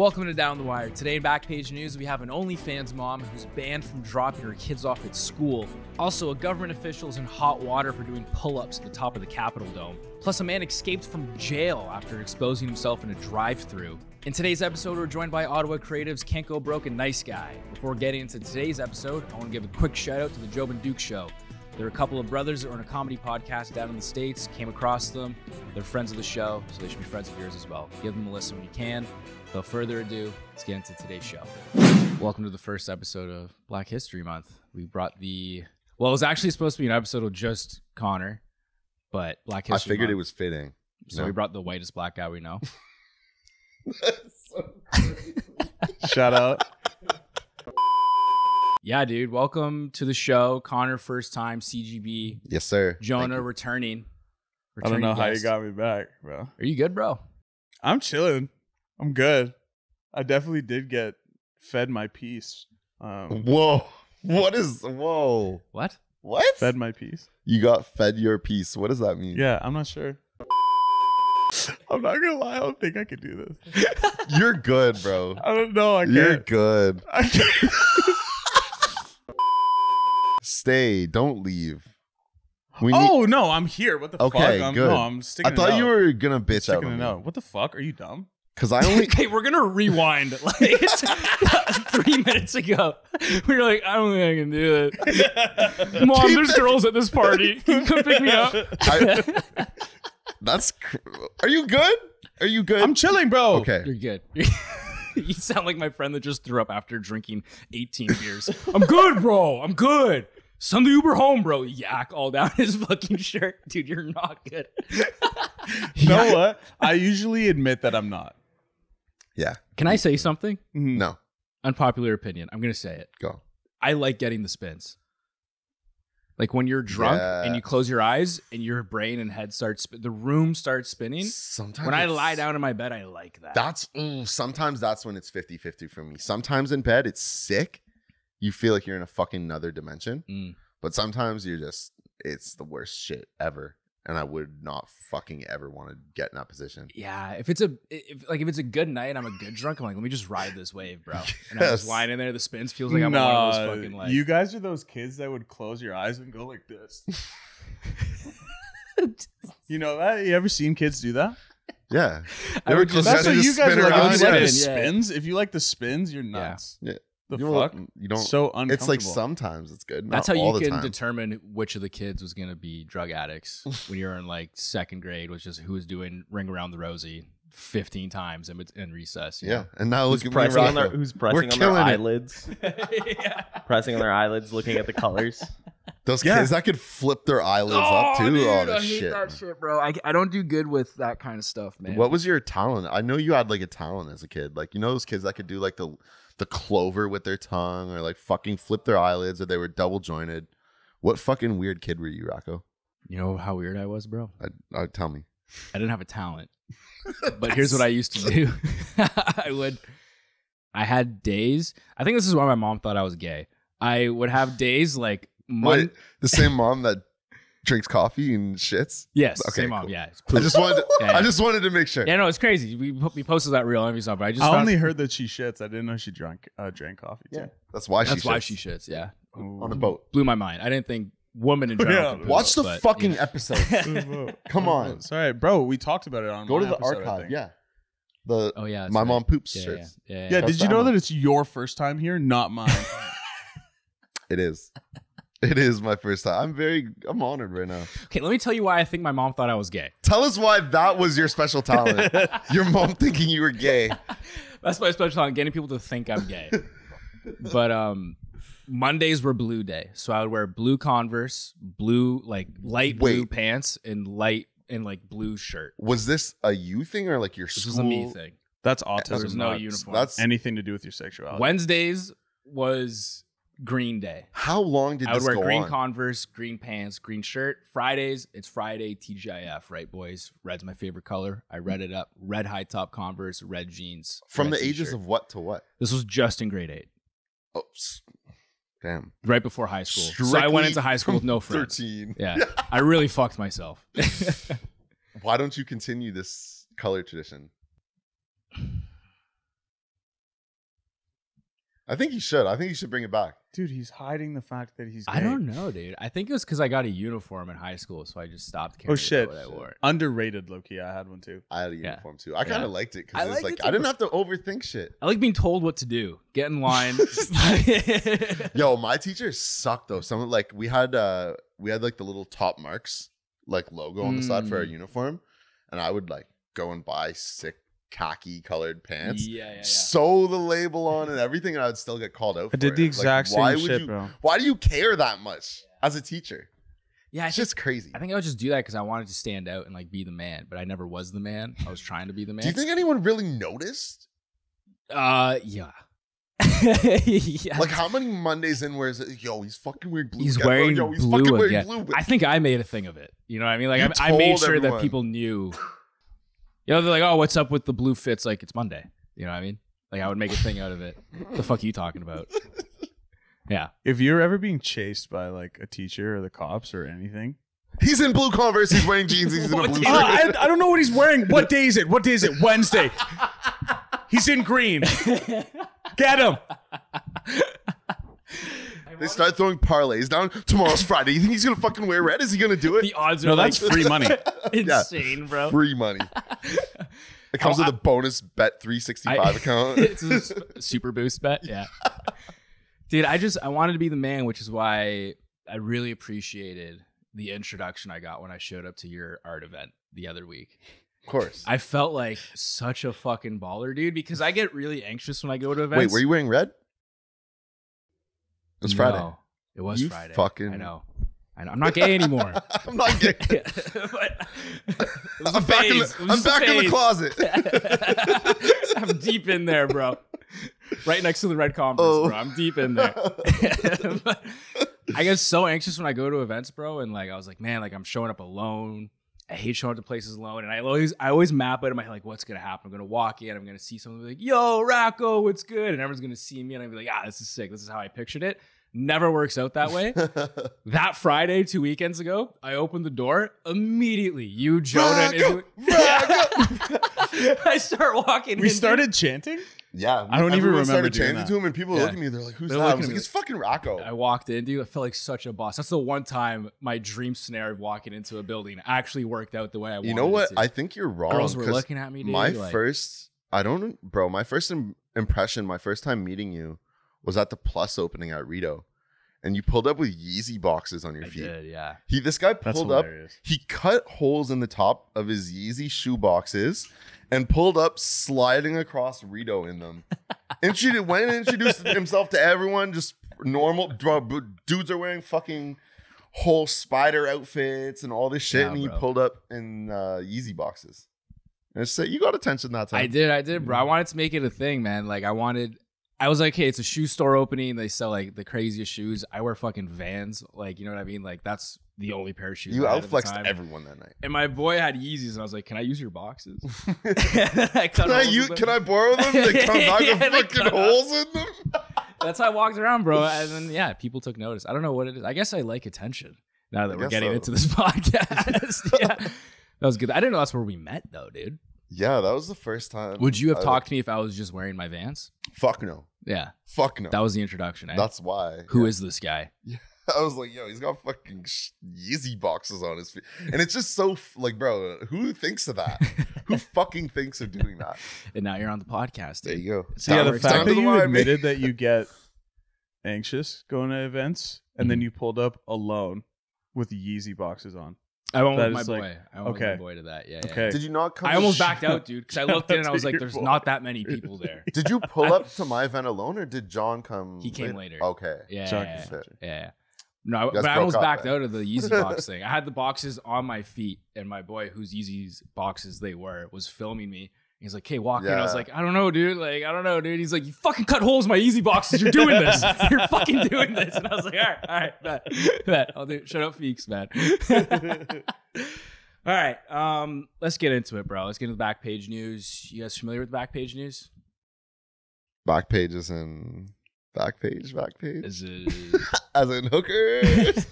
Welcome to Down the Wire. Today in Backpage News, we have an OnlyFans mom who's banned from dropping her kids off at school. Also, a government official is in hot water for doing pull ups at the top of the Capitol Dome. Plus, a man escaped from jail after exposing himself in a drive through. In today's episode, we're joined by Ottawa Creatives Can't Go Broke and Nice Guy. Before getting into today's episode, I want to give a quick shout out to the Jobe and Duke Show. They're a couple of brothers that are run a comedy podcast down in the States. Came across them. They're friends of the show, so they should be friends of yours as well. Give them a listen when you can. Without further ado, let's get into today's show. Welcome to the first episode of Black History Month. We brought the well, it was actually supposed to be an episode of just Conor, but Black History. I History. figured it was fitting. so No. we brought the whitest black guy we know. Shout out. yeah, dude. Welcome to the show, Conor. First time CGB. Yes, sir. Jonah you. returning. I don't returning know how you guest. got me back, bro. Are you good, bro? I'm chilling. I'm good. I definitely did get fed my piece. Um, Whoa. What is whoa? What? What? fed my piece. You got fed your piece. What does that mean? Yeah, I'm not sure. I'm not gonna lie. I don't think I could do this. You're good, bro. I don't know. I You're can't. good. I can't. Stay. Don't leave. We need- oh no, I'm here. What the Okay, fuck? I'm, good. No, I'm sticking. I thought it you were gonna bitch out sticking on it me out. What the fuck? Are you dumb? Because I only. Okay, we're gonna rewind like three minutes ago. We were like, I don't think I can do it. Mom, Keep there's it- girls at this party. Can you come pick me up? I, that's. cr- Are you good? Are you good? I'm chilling, bro. okay. You're good. you sound like my friend that just threw up after drinking 18 beers. I'm good, bro. I'm good. Send the Uber home, bro. Yak all down his fucking shirt. Dude, you're not good. You know what? I usually admit that I'm not. Yeah. Can I say something? Mhm. No. Unpopular opinion. I'm going to say it. Go. I like getting the spins. Like when you're drunk Yeah. and you close your eyes and your brain and head starts, sp- the room starts spinning. Sometimes When I it's- lie down in my bed, I like that. That's mm, sometimes that's when it's 50-50 for me. Sometimes in bed it's sick. You feel like you're in a fucking another dimension. Mm. But sometimes you're just it's the worst shit ever. And I would not fucking ever want to get in that position. Yeah, if it's a if like if it's a good night and I'm a good drunk, I'm like, let me just ride this wave, bro. And I'm just lying in there, the spins feels like I'm on one of those fucking like you guys are those kids that would close your eyes and go like this. you know that? You ever seen kids do that? Yeah. I They would would just- That's They what you guys are like. If you like the spins, if you like the spins, you're nuts. Yeah. The you fuck? Don't, you don't so uncomfortable. it's like sometimes it's good. That's not how all you the can time. determine which of the kids was gonna be drug addicts when you're in like second grade, which is who was doing ring around the rosy 15 times in, in recess. you Yeah. And now Who's look at me, pressing on their who's pressing on their killing it. eyelids, yeah. pressing on their eyelids, looking at the colors. Those Yeah. kids that could flip their eyelids up oh, too. dude, oh, I this hate shit. that shit, bro. I, I don't do good with that kind of stuff, man. What was your talent? I know you had like a talent as a kid. Like you know those kids that could do like the the clover with their tongue or like fucking flip their eyelids or they were double jointed. What fucking weird kid were you, Rocco? you know how weird I was, bro? I, I tell me. I didn't have a talent. but here's what I used to do. I would I had days. I think this is why my mom thought I was gay. I would have days like Wait, the same mom that drinks coffee and shits. Yes, Okay, same mom. cool. Yeah, it's I just wanted. To, Yeah, yeah. I just wanted to make sure. yeah, no, it's crazy. We we posted that real every song, but I just I only heard that she shits. I didn't know she drank uh, drank coffee too. Yeah, that's why she. that's why shits she shits. Yeah, on a boat. blew my mind. I didn't think woman in general. Yeah. could poop, Watch the but, fucking yeah. episode. Come on, Sorry, bro. We talked about it on go to the episode, archive. Yeah, the Oh yeah, my right. mom poops Yeah, shirts. yeah, yeah, yeah. Yeah, did you know Emma. that it's your first time here, not mine? It is. It is my first time. I'm very. I'm honored right now. Okay, let me tell you why I think my mom thought I was gay. Tell us why that was your special talent. your mom thinking you were gay. That's my special talent, getting people to think I'm gay. but um Mondays were blue day. So I would wear blue Converse, blue like light blue Wait. pants and light and like blue shirt. Was this a you thing or like your This school? was a me thing. That's There autism. was no not uniform. That's anything to do with your sexuality. Wednesdays was green day. how long did I would wear green on? Converse, green pants, green shirt. Fridays, it's Friday TGIF, right, boys? Red's my favorite color. I hmm. read it up. Red high top Converse, red jeans. From red the ages of what to what? this was just in grade eight. s- damn. right before high school. so I went into high school with no friends. Thirteen. Yeah, I really fucked myself. Why don't you continue this color tradition? I think he should. I think he should bring it back. Dude, he's hiding the fact that he's. I don't know, dude. I think it was because I got a uniform in high school, so I just stopped caring Oh shit! what I wore. Underrated, Loki. I had one too. I had a Yeah. uniform too. I kind Yeah. of liked it because it's liked like it I didn't have to overthink shit. I like being told what to do. Get in line. Yo, my teacher sucked though. Some like we had uh we had like the little top marks like logo on the side for our Mm. uniform, and I would like go and buy sick khaki colored pants. yeah, yeah, yeah. Sew the label on and everything, and I'd still get called out. I for did it. the Like, exact why same would shit, you, bro. Why do you care that much as a teacher? Yeah, I It's think, just crazy. I think I would just do that because I wanted to stand out and like be the man, but I never was the man. I was trying to be the man. Do you think anyone really noticed? Uh, yeah. yeah. Like how many Mondays in where is it? Yo, he's fucking wearing blue. He's again, wearing Yo, he's blue fucking wearing blue. I think I made a thing of it. You know what I mean? Like I, I made sure everyone. that people knew. You know, they're like, "Oh, what's up with the blue fits?" Like it's Monday. You know what I mean? Like I would make a thing out of it. the fuck are you talking about? Yeah. If you're ever being chased by like a teacher or the cops or anything, He's in blue Converse. He's wearing jeans. He's in a blue shirt. you- uh, I, I don't know what he's wearing. What day is it? What day is it? Wednesday. He's in green. Get him. They start throwing parlays down. Tomorrow's Friday. You think he's gonna fucking wear red? Is he gonna do it? The odds are No, are that's free money. insane, bro. Free money. It comes Oh, with a bonus bet 365 I- account. it's a s- super boost bet. Yeah. Dude, I just I wanted to be the man, which is why I really appreciated the introduction I got when I showed up to your art event the other week. Of course. I felt like such a fucking baller, dude, because I get really anxious when I go to events. Wait, were you wearing red? It was Friday. It was You Friday. fucking- I know. I know. I'm not gay anymore. I'm not gay. but it was a I'm back, in phase. the, I'm back in the phase. closet. I'm deep in there, bro. Right next to the red Converse, Oh. bro. I'm deep in there. I get so anxious when I go to events, bro, and like I was like, man, like I'm showing up alone. I hate showing up to places alone, and I always, I always map out in my head like, what's gonna happen? I'm gonna walk in, I'm gonna see someone like, "Yo, Racco, what's good?" And everyone's gonna see me, and I'm be like, "Ah, this is sick. This is how I pictured it." Never works out that way. that Friday, two weekends ago, I opened the door immediately. You, Jonah, and Racco, I start walking. We into- started chanting. Yeah, I don't even everyone remember started doing chanting that. to him, and people Yeah. look at me. They're like, "Who's They're that?" I was like, me "It's fucking Racco." I walked in, dude. I felt like such a boss. That's the one time my dream scenario of walking into a building actually worked out the way I wanted. You know what? It to. I think you're wrong. Girls were 'cause looking at me, dude. my like, first, I don't, bro. My first Im- impression, my first time meeting you, was at the Plus opening at Rito, and you pulled up with Yeezy boxes on your I feet. did, yeah. He, this guy pulled up. He cut holes in the top of his Yeezy shoe boxes and pulled up, sliding across Rito in them. and Introduced, went and introduced himself to everyone. Just normal dudes are wearing fucking whole spider outfits and all this shit, Yeah, and he bro. pulled up in uh, Yeezy boxes. And it's you got attention that time. I did, I did, bro. I wanted to make it a thing, man. Like I wanted. I was like, hey, it's a shoe store opening. They sell like the craziest shoes. I wear fucking Vans. Like, you know what I mean? Like that's the only pair of shoes. You I had at the outflexed time. everyone that night. And my boy had Yeezys, and I was like, "Can I use your boxes?" I cut Can I, holes you, them. can I borrow them? They come back Yeah, with they fucking come out. holes in them. That's how I walked around, bro. And then yeah, people took notice. I don't know what it is. I guess I like attention. Now that I we're guess getting so. into this podcast, yeah, that was good. I didn't know that's where we met, though, dude. Yeah, that was the first time. Would you have I- talked to me if I was just wearing my Vans? Fuck no. Yeah, Fuck no. that was the introduction. Eh? That's why. Who Yeah. is this guy? Yeah. I was like, yo, he's got fucking Yeezy boxes on his feet. And it's just so, like, bro, who thinks of that? who fucking thinks of doing that? And now you're on the podcast. There you go. So yeah, the fact that the you admitted that you get anxious going to events and then you pulled up alone with Yeezy boxes on. I went That with my is like- boy. I went okay. with my boy to that. Yeah. yeah, Okay. yeah. Did you not come? I almost backed out, dude, because I looked in and I was like, "There's boy. not that many people there." Did you pull up to my event alone, or did John come? He came later. Okay. Yeah. Sorry. yeah, yeah. Yeah. yeah. No, I- You but I almost up, backed man. out of the Yeezy box thing. I had the boxes on my feet, and my boy, whose Yeezy's boxes they were, was filming me. He's like, "Hey, walk in." I was like, "I don't know, dude. Like, I don't know, dude." He's like, "You fucking cut holes in my Yeezy boxes. You're doing this. You're fucking doing this." And I was like, "All right, all right, bet, bet. I'll do. It. Shut up, Feeks, man." all right, um, let's get into it, bro. Let's get into the back page news. You guys familiar with back page news? Back pages and back page, back page. Is it As in hookers.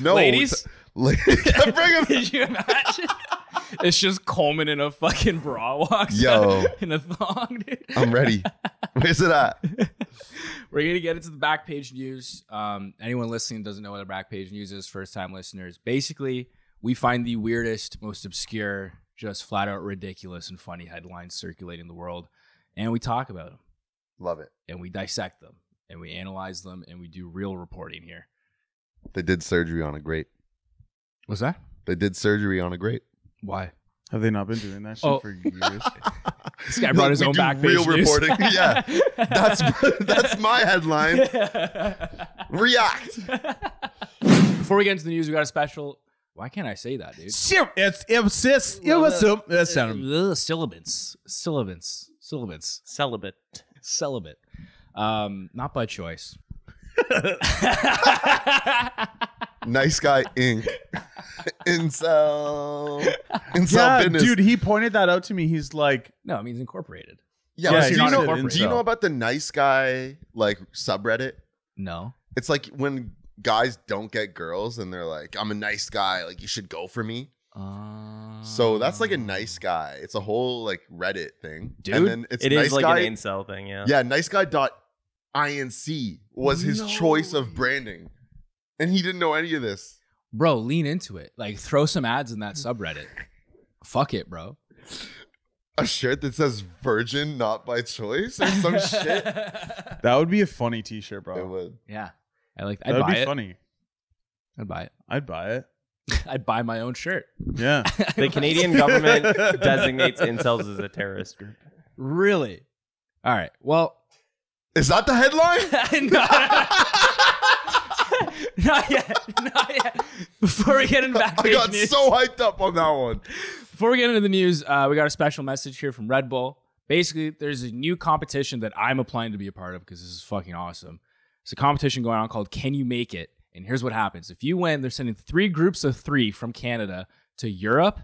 no, ladies? Bring him. Could you imagine? It's just Coleman in a fucking bra walks Yo. in a thong, dude. I'm ready. Where's it at? We're gonna get into the back page news. Um, anyone listening doesn't know what the back page news is. First time listeners, basically, we find the weirdest, most obscure, just flat out ridiculous and funny headlines circulating the world, and we talk about them Love it. and we dissect them and we analyze them and we do real reporting here. They did surgery on a great. What's that? They did surgery on a great. Why? Have they not been doing that shit Oh. for years? This guy brought his We own do back page real news. reporting. Yeah. That's that's my headline. React. Before we get into the news, we got a special. Why can't I say that, dude? Shit, it's it was sis. It was so. That sounded. Ugh, syllabants, syllabants, syllabants, Celibate. celibate. Um, not by choice. Nice guy Inc. Incel. Incel Yeah, business. dude, he pointed that out to me. He's like, no, it means incorporated. Yeah, Yeah, but do you, not know, an do you know about the nice guy like subreddit? No. It's like when guys don't get girls and they're like, I'm a nice guy, like you should go for me. Uh, So that's like a nice guy. It's a whole like Reddit thing. Dude, and then it's It is nice like guy. an incel thing, yeah. yeah, nice guy dot inc was his No choice of branding. And he didn't know any of this. bro. Lean into it. Like throw some ads in that subreddit. Fuck it, bro. A shirt that says virgin not by choice or some shit. that would be a funny T-shirt, bro. It would. Yeah, I like. that I'd would buy be it. funny. I'd buy it. I'd buy it. I'd buy my own shirt. Yeah. The Canadian government designates incels as a terrorist group. Really? All right. Well, Is that the headline? not yet. Not yet. Before we get into back I got news, so hyped up on that one. before we get into the news, uh, we got a special message here from Red Bull. Basically, there's a new competition that I'm applying to be a part of because this is fucking awesome. It's a competition going on called Can You Make It? And here's what happens: if you win, they're sending three groups of three from Canada to Europe,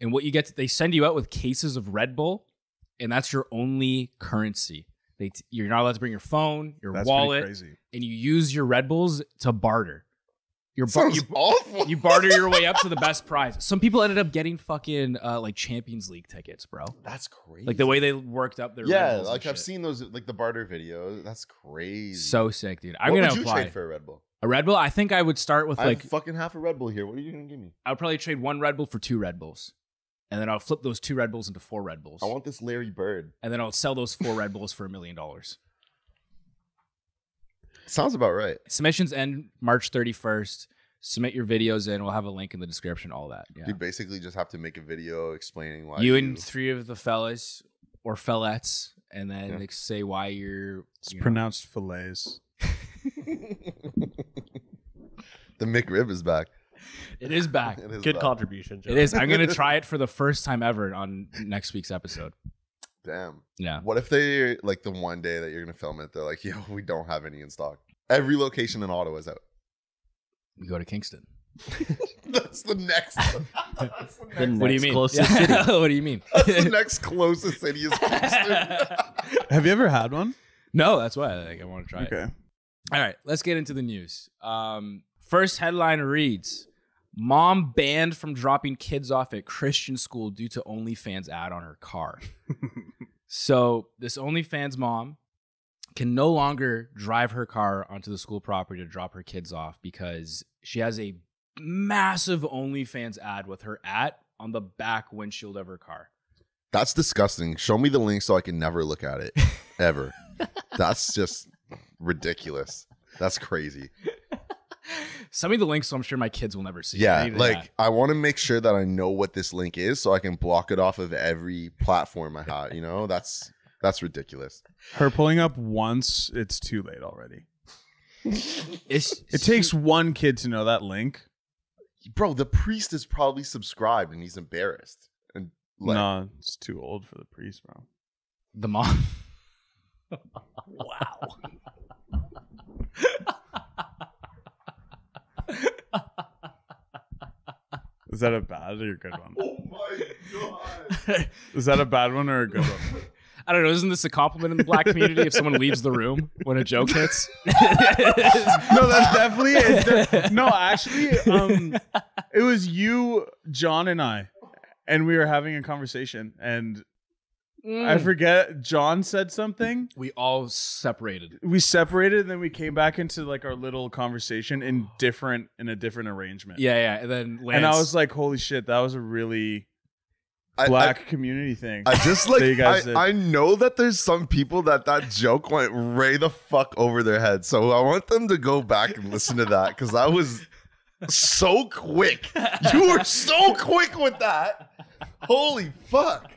and what you get, they send you out with cases of Red Bull, and that's your only currency. They, t- you're not allowed to bring your phone, your That's wallet, crazy. and you use your Red Bulls to barter. Your bar- Sounds you, awful. you barter your way up to the best prize. Some people ended up getting fucking uh, like Champions League tickets, bro. That's crazy. Like the way they worked up their Red yeah, Bulls and like I've shit. seen those like the barter videos. That's crazy. So sick, dude. I'm what gonna would you apply trade for a Red Bull? a Red Bull. I think I would start with I like have fucking half a Red Bull here. What are you gonna give me? I would probably trade one Red Bull for two Red Bulls, and then I'll flip those two Red Bulls into four Red Bulls, I want this Larry Bird. and then I'll sell those four Red Bulls for a million dollars. Sounds about right. Submissions end March 31st. Submit your videos in. We'll have a link in the description. All that. Yeah. You basically just have to make a video explaining why you and three of the fellas or fellettes, and then Yeah. like, say why you're. It's you know- pronounced fillets. the McRib is back. It is back. It is Good back. contribution, Joe. It is. I'm gonna try it for the first time ever on next week's episode. Damn. Yeah. What if they like the one day that you're gonna film it? They're like, yo, we don't have any in stock. Every location in Ottawa's out. We go to Kingston. That's the next. That's the The next, What do you mean? closest Yeah. city. what do you mean? that's the next closest city is Kingston. Have you ever had one? no, that's why like, I want to try it. Okay. All right, let's get into the news. Um, first headline reads: Mom banned from dropping kids off at Christian school due to OnlyFans ad on her car. so this OnlyFans mom can no longer drive her car onto the school property to drop her kids off because she has a massive OnlyFans ad with her at on the back windshield of her car. That's disgusting. Show me the link so I can never look at it ever. That's just ridiculous. That's crazy. Send me the link so I'm sure my kids will never see. Yeah, need like that. I want to make sure that I know what this link is so I can block it off of every platform I have. You know, that's that's ridiculous. Her pulling up once, it's too late already. it's, It takes one kid to know that link. Bro, the priest is probably subscribed and he's embarrassed. And like, no, it's too old for the priest, bro. the mom. Wow. Is that a bad or a good one? oh my god. Is that a bad one or a good one? I don't know. Isn't this a compliment in the black community if someone leaves the room when a joke hits? no, that's definitely it's de- no. Actually, um, it was you, John, and I, and we were having a conversation, and I mm. forget. John said something. We all separated. We separated, and then we came back into like our little conversation in different in a different arrangement. Yeah, yeah. And then Lance, and I was like, "Holy shit, that was a really I- I- black community thing." I just like That you guys I, did. I know that there's some people that that joke went right the fuck over their head. So I want them to go back and listen to that because that was so quick. You were so quick with that. Holy fuck!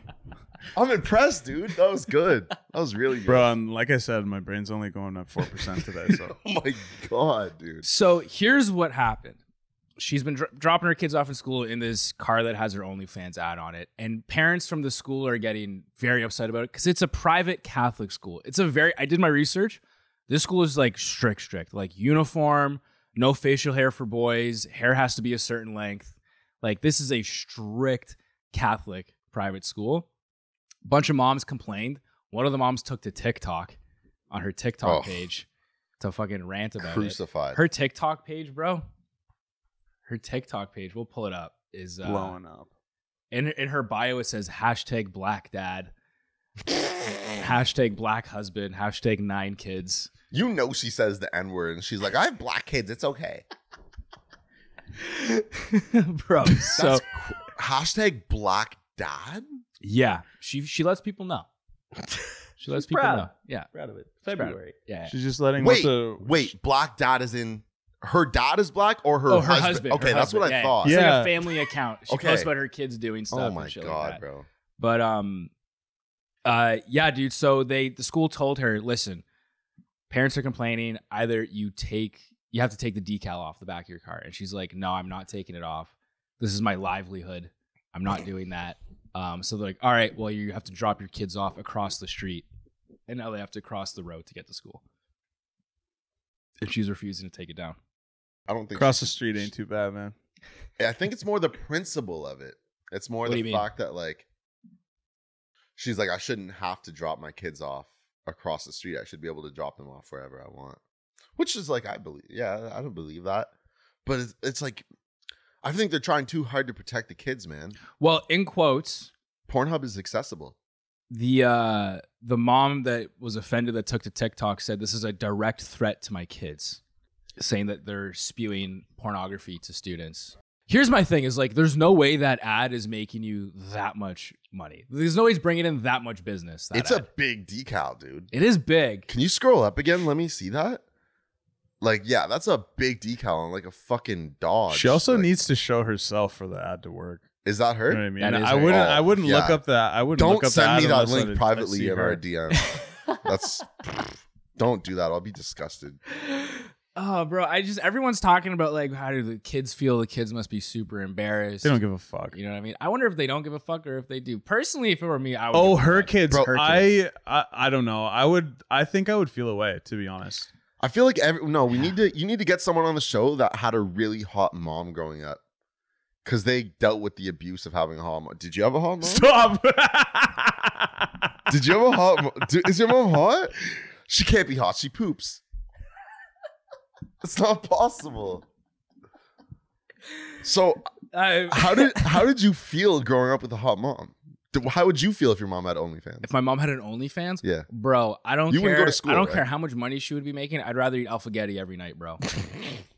I'm impressed, dude. That was good. That was really good. Bro, and like I said, my brain's only going up four percent today. So Oh my god, dude. So here's what happened. She's been dro- dropping her kids off at school in this car that has her OnlyFans ad on it, and parents from the school are getting very upset about it because it's a private Catholic school. It's a very. I did my research. This school is like strict, strict, like uniform, no facial hair for boys. Hair has to be a certain length. Like this is a strict Catholic private school. Bunch of moms complained. One of the moms took to TikTok on her TikTok Oh. page to fucking rant about it. Crucified. Her TikTok page, bro. Her TikTok page, we'll pull it up. Is uh, blowing up. in in her bio it says hashtag black dad, hashtag black husband, hashtag nine kids. You know she says the N word and she's like, I have black kids. It's okay. bro. So That's hashtag black dad. Yeah, she she lets people know. She lets people proud. know. Yeah, Proud of it. proud. February. yeah. She's just letting Wait, the wait, black dot is in her dad is black or her oh, her husband? husband. Okay, her that's what husband. I Yeah, thought. It's Yeah. like a family account. She Okay. posts about her kids doing stuff. Oh and my shit like god, that. bro. But um uh yeah, dude, so they the school told her, "Listen, parents are complaining, either you take you have to take the decal off the back of your car." And she's like, "No, I'm not taking it off. This is my livelihood. I'm not doing that." Um so they're like, "All right, well, you have to drop your kids off across the street." And now they have to cross the road to get to school. And she's refusing to take it down. I don't think across the street ain't too bad, man. I think it's more the principle of it. It's more What do the you mean? fact that like she's like, I shouldn't have to drop my kids off across the street. I should be able to drop them off wherever I want. Which is like I believe yeah, I don't believe that. But it's, it's like I think they're trying too hard to protect the kids, man. Well, in quotes, Pornhub is accessible. the uh the mom that was offended that took to TikTok said this is a direct threat to my kids, saying that they're spewing pornography to students. Here's my thing: is like, there's no way that ad is making you that much money. There's no way it's bringing in that much business. that it's a big decal, dude. it is big. Can you scroll up again? Let me see that. Like, yeah, that's a big decal on like a fucking dog. She also Like, needs to show herself for the ad to work. Is that You her? know what I mean? That is I her. wouldn't. Oh, I wouldn't look yeah. up that. I wouldn't Don't look up the send ad me that link privately in our DM. That's don't do that. I'll be disgusted. Oh, bro, I just everyone's talking about like how do the kids feel? The kids must be super embarrassed. They don't give a fuck. You know what I mean? I wonder if they don't give a fuck or if they do. Personally, if it were me, I would. Oh, give a her fuck. kids. Bro, her I, I I don't know. I would. I think I would feel away. To be honest. I feel like every no, we need to you need to get someone on the show that had a really hot mom growing up. Cause they dealt with the abuse of having a hot mom. Did you have a hot mom? Stop. Did you have a hot mom? Is your mom hot? She can't be hot. She poops. It's not possible. So I- how did how did you feel growing up with a hot mom? How would you feel if your mom had OnlyFans? if my mom had an OnlyFans, Yeah. bro, I don't You care. wouldn't go to school, I don't right? care how much money she would be making. I'd rather eat Alphaghetti every night, bro.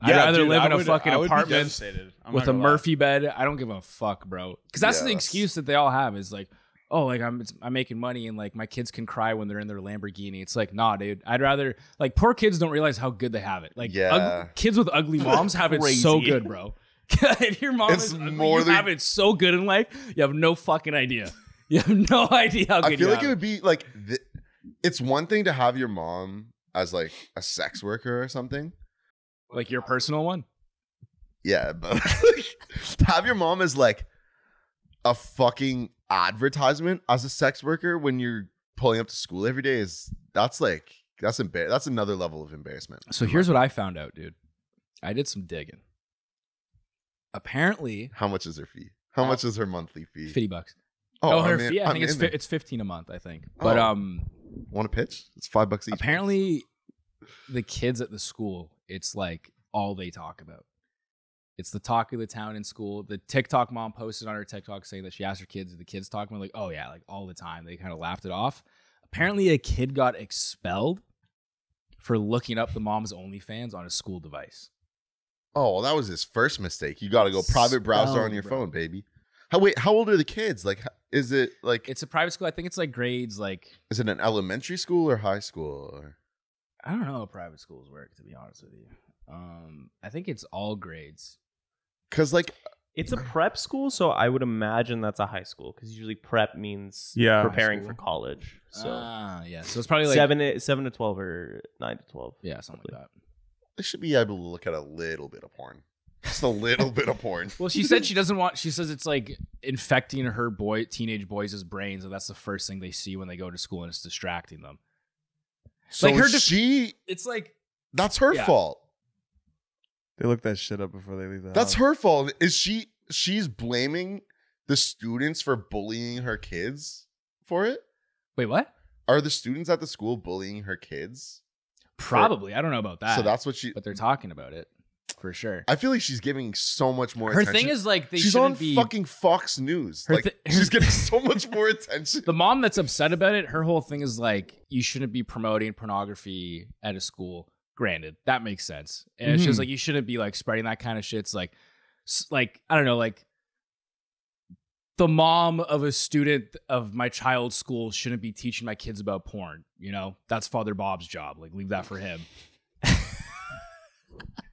I'd rather dude, live I in a would- fucking would be apartment with a. Murphy bed. I don't give a fuck, bro. Because that's the excuse that they all have is like, oh, like I'm it's, I'm making money and like my kids can cry when they're in their Lamborghini. It's like, nah, dude. I'd rather like poor kids don't realize how good they have it. Like, Yeah. kids with ugly moms have it so good, bro. if your mom It's is more you than- have it so good in life. You have no fucking idea. You have no idea how good I feel like it would be like th- it's one thing to have your mom as like a sex worker or something. Like your personal one. Yeah, but have your mom as like a fucking advertisement as a sex worker when you're pulling up to school every day is that's like that's embar- that's another level of embarrassment. So here's what I found out, dude. I did some digging. Apparently, How much is her fee? How Uh, much is her monthly fee? fifty bucks. Oh, Oh, her in- fee. I I'm think it's fi- it's fifteen a month. I think, but Oh. um, Want to pitch? It's five bucks each. apparently, the kids at the school, it's like all they talk about. It's the talk of the town in school. The TikTok mom posted on her TikTok saying that she asked her kids, "Are the kids talking?" Like, oh yeah, like all the time. They kind of laughed it off. Apparently, a kid got expelled for looking up the mom's OnlyFans on a school device. Oh, well, that was his first mistake. You got to go private browser on your bro. phone, baby. How wait? How old are the kids? Like, is it like It's a private school. I think it's like grades like is it an elementary school or high school? Or I don't know how private schools work, to be honest with you. Um, I think it's all grades. because like It's a prep school, so I would imagine that's a high school because usually prep means Yeah. preparing for college. So ah, yeah. So it's probably like seven, to, seven to twelve or nine to twelve. Yeah, something like that. they should be able to look at a little bit of porn, just a little bit of porn. Well, she said she doesn't want. She says it's like infecting her boy, teenage boys' brains, and that's the first thing they see when they go to school, and it's distracting them. So Like her def- she, It's like that's her Yeah. fault. They look that shit up before they leave the That's house. her fault. Is she? She's blaming the students for bullying her kids for it. wait, what? Are the students at the school bullying her kids? Probably. I don't know about that. so that's what she. but they're talking about it for sure. I feel like she's giving so much more. Attention. Her attention. thing is like they she's on be. fucking Fox News. Her Like thi- she's getting so much more attention. the mom that's upset about it, her whole thing is like, you shouldn't be promoting pornography at a school. Granted, that makes sense. And it's just Mhm. like you shouldn't be like spreading that kind of shit. It's like, like I don't know, like the mom of a student of my child's school shouldn't be teaching my kids about porn. You know, that's Father Bob's job. Like, leave that for him.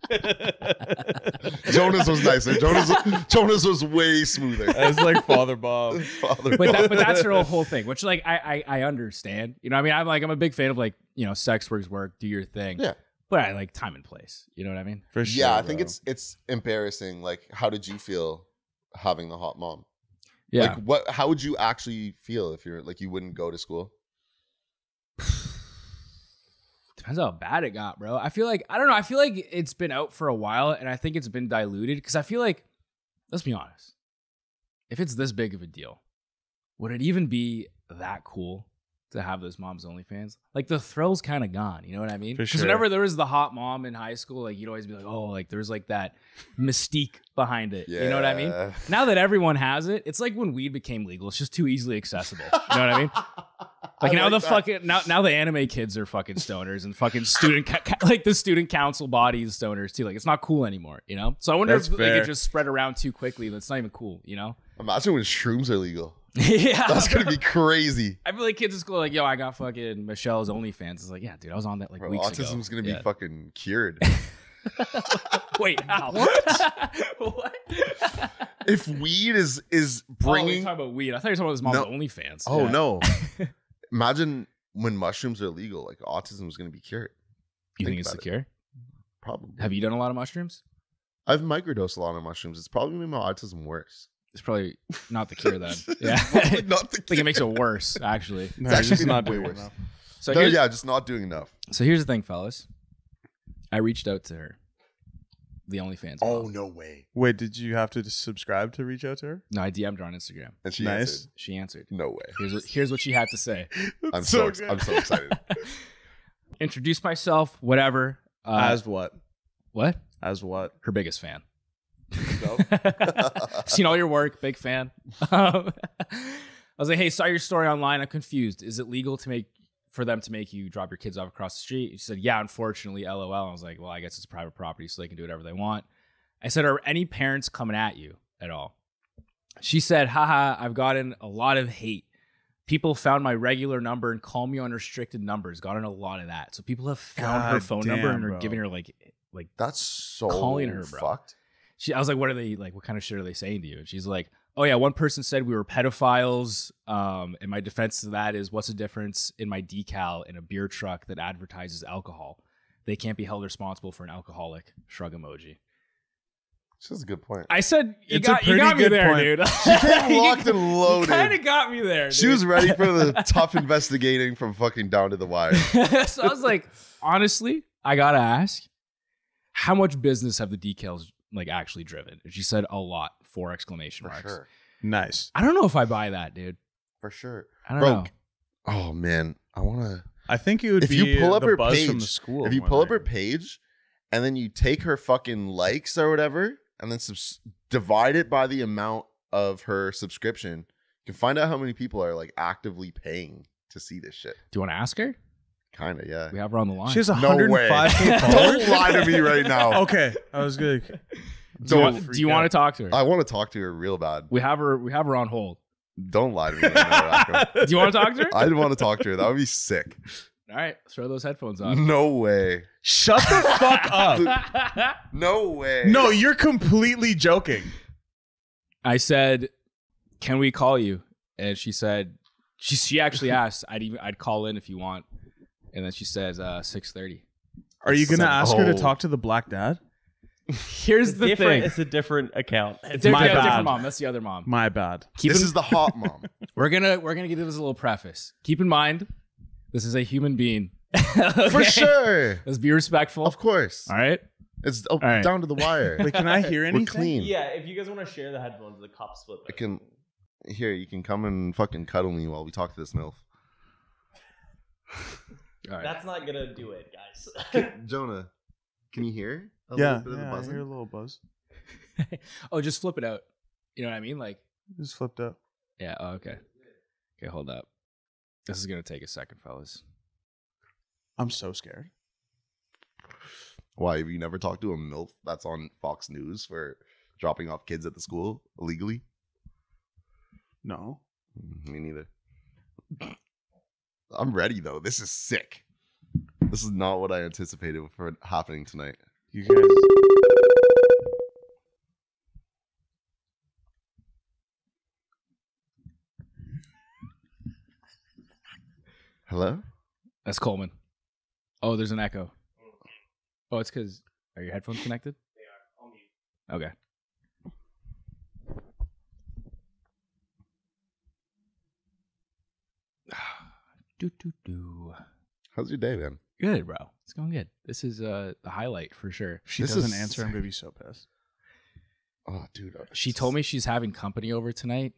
Jonas was nicer. Jonas, Jonas was way smoother. It's like Father Bob. Father but, that, Bob. but that's her whole, whole thing, which like I, I I understand. You know, I mean, I'm like I'm a big fan of like you know, sex works work, do your thing. Yeah. But I like time and place. You know what I mean? For sure. yeah, I think bro. it's it's embarrassing. Like, how did you feel having the hot mom? Yeah. Like, what? How would you actually feel if you're like you wouldn't go to school? Depends how bad it got, bro. I feel like I don't know. I feel like it's been out for a while, and I think it's been diluted because I feel like, let's be honest, if it's this big of a deal, would it even be that cool to have those moms OnlyFans? Like the thrill's kind of gone. You know what I mean? Because sure. whenever there was the hot mom in high school, like you'd always be like, oh, like there's like that mystique behind it. Yeah. You know what I mean? Now that everyone has it, it's like when weed became legal. It's just too easily accessible. You know what I mean? Like I now the that. fucking now now the anime kids are fucking stoners and fucking student ca- ca- like the student council bodies stoners too. Like it's not cool anymore, you know. So I wonder That's if like it just spread around too quickly. That's not even cool, you know. Imagine when shrooms are legal. yeah, That's gonna be crazy. I feel like kids in school are like, yo, I got fucking Michelle's OnlyFans. It's like, yeah, dude, I was on that like Bro, weeks autism's ago. gonna be Yeah. fucking cured. Wait, how? What? what? if weed is is Oh, we're bringing, talking about weed. I thought you were talking about his mom's No. OnlyFans. oh Yeah. no, imagine when mushrooms are legal, like autism is gonna be cured. You think, Think it's about it. secure? Probably. Have you done a lot of mushrooms? I've microdosed a lot of mushrooms. It's probably made my autism worse. It's probably not the cure then. yeah. It's not the I think it makes it worse, actually. No, It's you're actually just not way doing worse. enough. So No, yeah, just not doing enough. so here's the thing, fellas. I reached out to her, the OnlyFans. Oh mom. no way! Wait, did you have to subscribe to reach out to her? no, I DM'd her on Instagram. And she Nice. answered, She answered. "No way." Here's what here's what she had to say. I'm so, ex- I'm so excited. Introduce myself, whatever. Uh, As what? what? As what? Her biggest fan. Go. Seen all your work, big fan. Um, I was like, hey, saw your story online. I'm confused. Is it legal to make for them to make you drop your kids off across the street? She said, yeah, unfortunately, LOL. I was like, well, I guess it's private property, so they can do whatever they want. I said, are any parents coming at you at all? She said, haha, I've gotten a lot of hate. People found my regular number and call me on restricted numbers. Gotten a lot of that. So people have found her God phone number damn, and are bro. giving her like like That's so Calling her, bro. fucked. she I was like, what are they like? What kind of shit are they saying to you? And she's like, oh yeah, one person said we were pedophiles. Um, and my defense to that is, what's the difference in my decal in a beer truck that advertises alcohol? They can't be held responsible for an alcoholic. Shrug emoji. That's a good point. I said you It's a got you got me there, point. dude. She came locked and loaded. Kind of got me there. She was ready for the tough investigating from fucking down to the wire. so I was like, honestly, I gotta ask, how much business have the decals like actually driven? And she said a lot. Four exclamation For marks. sure. Nice. I don't know if I buy that, dude. For sure. I don't Bro, know. Oh man, I want to. I think it would If be you pull up the her buzz page, from the school. If you more pull up than her page, and then you take her fucking likes or whatever, and then subs- divide it by the amount of her subscription, you can find out how many people are like actively paying to see this shit. Do you want to ask her? Kind of, yeah. We have her on the line. She has No way. 105k. Don't lie to me right now. okay, I was good. do you, Don't want, do you want to talk to her? I want to talk to her real bad. we have her. We have her on hold. Don't lie to me. Right now, Rocco. Do you want to talk to her? I want to talk to her. That would be sick. All right, throw those headphones on. No way. Shut the fuck up. No way. No, you're completely joking. I said, "Can we call you?" And she said, "She she actually asked. I'd even I'd call in if you want." And then she says, uh, "6.30. Are you gonna Son- ask her to talk to the black dad? Here's It's the different. thing. It's a different account. It's my yeah, bad. different mom. That's the other mom. My bad. Keep this in- is the hot mom. we're gonna we're gonna give this a little preface. Keep in mind, this is a human being. For sure. Let's be respectful. Of course. All right. It's oh, right. down to the wire. Wait, can I hear anything? We're anything? clean. Yeah, if you guys want to share the headphones, the cops split. I can here, you can come and fucking cuddle me while we talk to this MILF. All right. That's not gonna do it, guys. Jonah, can you hear? A Yeah, little bit of the yeah I hear a little buzz. oh, just flip it out. You know what I mean? Like, Just flipped up. yeah. Oh, okay. Okay, hold up. This is gonna take a second, fellas. I'm so scared. Why have you never talked to a MILF that's on Fox News for dropping off kids at the school illegally? No. Mm, Me neither. I'm ready though. This is sick. This is not what I anticipated for happening tonight. You guys. Hello? That's Coleman. Oh, there's an echo. Oh, it's because are your headphones connected? They are. Okay. do do do. How's your day, man? Good, bro. It's going good. This is uh the highlight for sure. She This doesn't is- answer. I'm gonna be so pissed. Oh, dude. uh, She told me she's having company over tonight.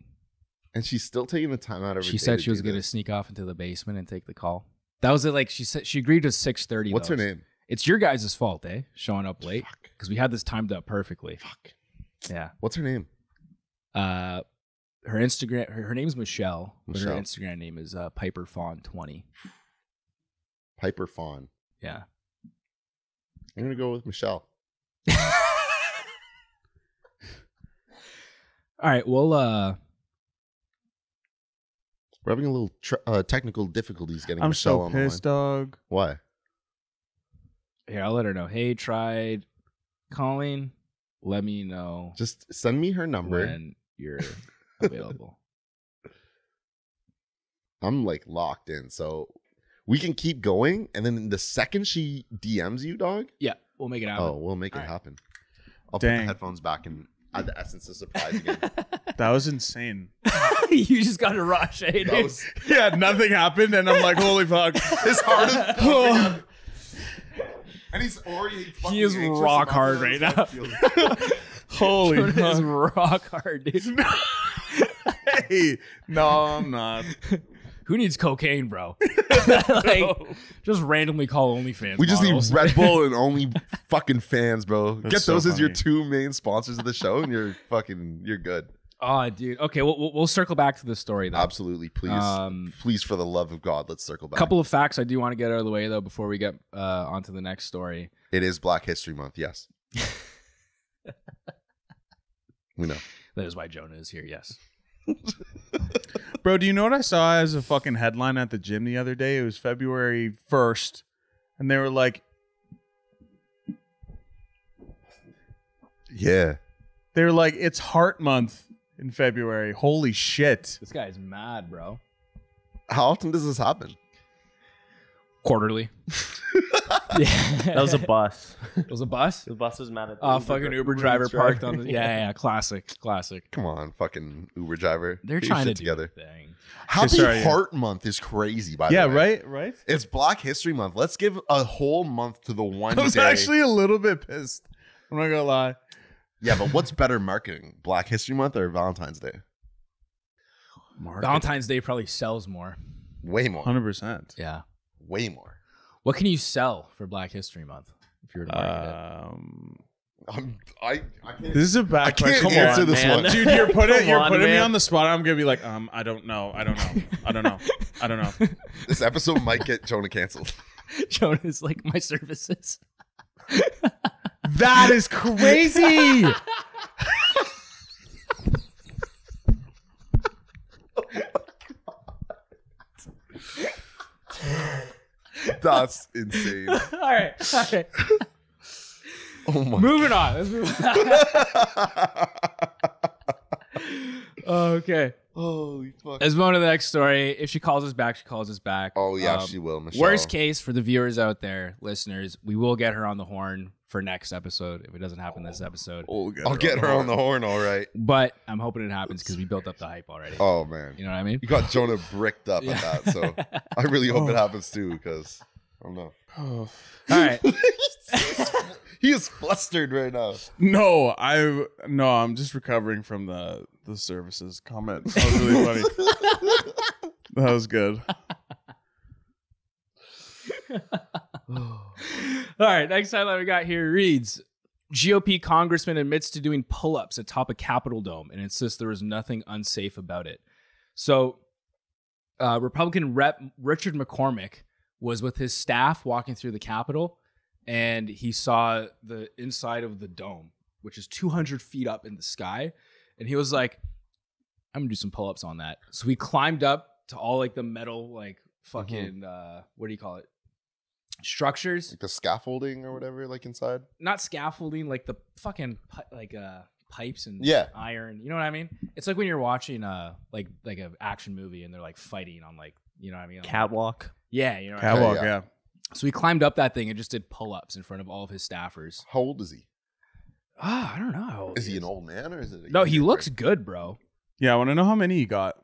and she's still taking the time out of her She day said to she was do going to this. sneak off into the basement and take the call. That was it. Like she said, she agreed to six thirty. What's her name? It's your guys' fault, eh? Showing up late Fuck. because we had this timed up perfectly. Fuck. Yeah. What's her name? Uh, her Instagram, her, her name's Michelle, but her Michelle. Instagram name is uh, Piper Fawn twenty. Piper Fawn. Yeah. I'm gonna go with Michelle. All right. Well, uh, We're having a little tr- uh, technical difficulties getting I'm Michelle so on the line. pissed, dog. Why? here I'll let her know. Hey, tried calling. Let me know Just send me her number. when you're available. I'm like locked in, so we can keep going. And then the second she DMs you, dog, Yeah, we'll make it happen. oh, we'll make it All right. happen. I'll put Dang. the headphones back and add the essence of surprise again. That was insane. you just got to rush, eh, dude? that was yeah, nothing happened, and I'm like, holy fuck. his hardest. pumping. and he's already. fucking is anxious rock about hard the right other now. field. holy Jonah is fuck. rock hard, dude. hey, no, I'm not. Who needs cocaine, bro? like, just randomly call OnlyFans. We just models. need Red Bull and only fucking fans, bro. That's Get so those as your two main sponsors of the show, and you're fucking, you're good. Oh, dude. Okay, we'll, we'll, we'll circle back to the story though. Absolutely, please, Um, please, for the love of God, let's circle back. A couple of facts I do want to get out of the way though before we get uh, onto the next story. It is Black History Month. Yes, we know. That is why Jonah is here. Yes. Bro, do you know what I saw as a fucking headline at the gym the other day? It was February 1st, and they were like, Yeah, they were like, it's Heart Month in February. Holy shit. This guy's mad, bro. how often does this happen? Quarterly. yeah. that was a bus. it was a bus. The bus was mad at the Oh, fucking dri- Uber driver Eats parked on the. Yeah, yeah, yeah. Classic, classic. Come on, fucking Uber driver. They're Get your trying to shit do together. their thing. Happy sorry, yeah. Heart Month is crazy. By Yeah, the way, Yeah, right? Right? It's Black History Month. Let's give a whole month to the one I was day. actually a little bit pissed. I'm not gonna lie. yeah, but what's better marketing, Black History Month or Valentine's Day? Valentine's Day probably sells more. Way more. 100%. Yeah. Way more. What can you sell for Black History Month if you were to market it? Um, I'm, I I can't. This is a bad I can't question. answer on, this man. one. Dude, you're putting you're on, putting me on the spot. I'm gonna be like, um, I don't know, I don't know, I don't know, I don't know. This episode might get Jonah canceled. Jonah's like my services. That is crazy. That's insane. all right, all right. Oh my. Moving on. Let's move on. okay. Holy fuck. Let's move on to the next story. If she calls us back, she calls us back. Oh yeah, Um, she will. Michelle. Worst case for the viewers out there, listeners, we will get her on the horn for next episode if it doesn't happen this episode. We'll get I'll get her on the horn. All right. But I'm hoping it happens because we built up the hype already. Oh man, You know what I mean? you got Jonah bricked up Yeah. at that. So I really hope it happens too, because I don't know. All right. he is flustered right now. No, I no, I'm just recovering from the the services comment. That was really funny. That was good. All right, next highlight we got here reads GOP congressman admits to doing pull ups atop a Capitol dome and insists there was nothing unsafe about it. So, uh, Republican Rep Richard McCormick was with his staff walking through the Capitol and he saw the inside of the dome, which is 200 feet up in the sky. And he was like, I'm gonna do some pull ups on that. So he climbed up to all like the metal, like fucking, uh, what do you call it? Structures Like the scaffolding or whatever, like inside. not scaffolding, like the fucking pi- like uh pipes and Yeah. iron. You know what I mean? It's like when you're watching uh like like an action movie and they're like fighting on like you know what I mean? On, like- Catwalk. Yeah, you know. What I mean? Catwalk, yeah. yeah. So he climbed up that thing and just did pull ups in front of all of his staffers. How old is he? Ah, I don't know. how old Is he an old man or is it? a No, he younger looks person? good, bro. Yeah, I want to know how many he got.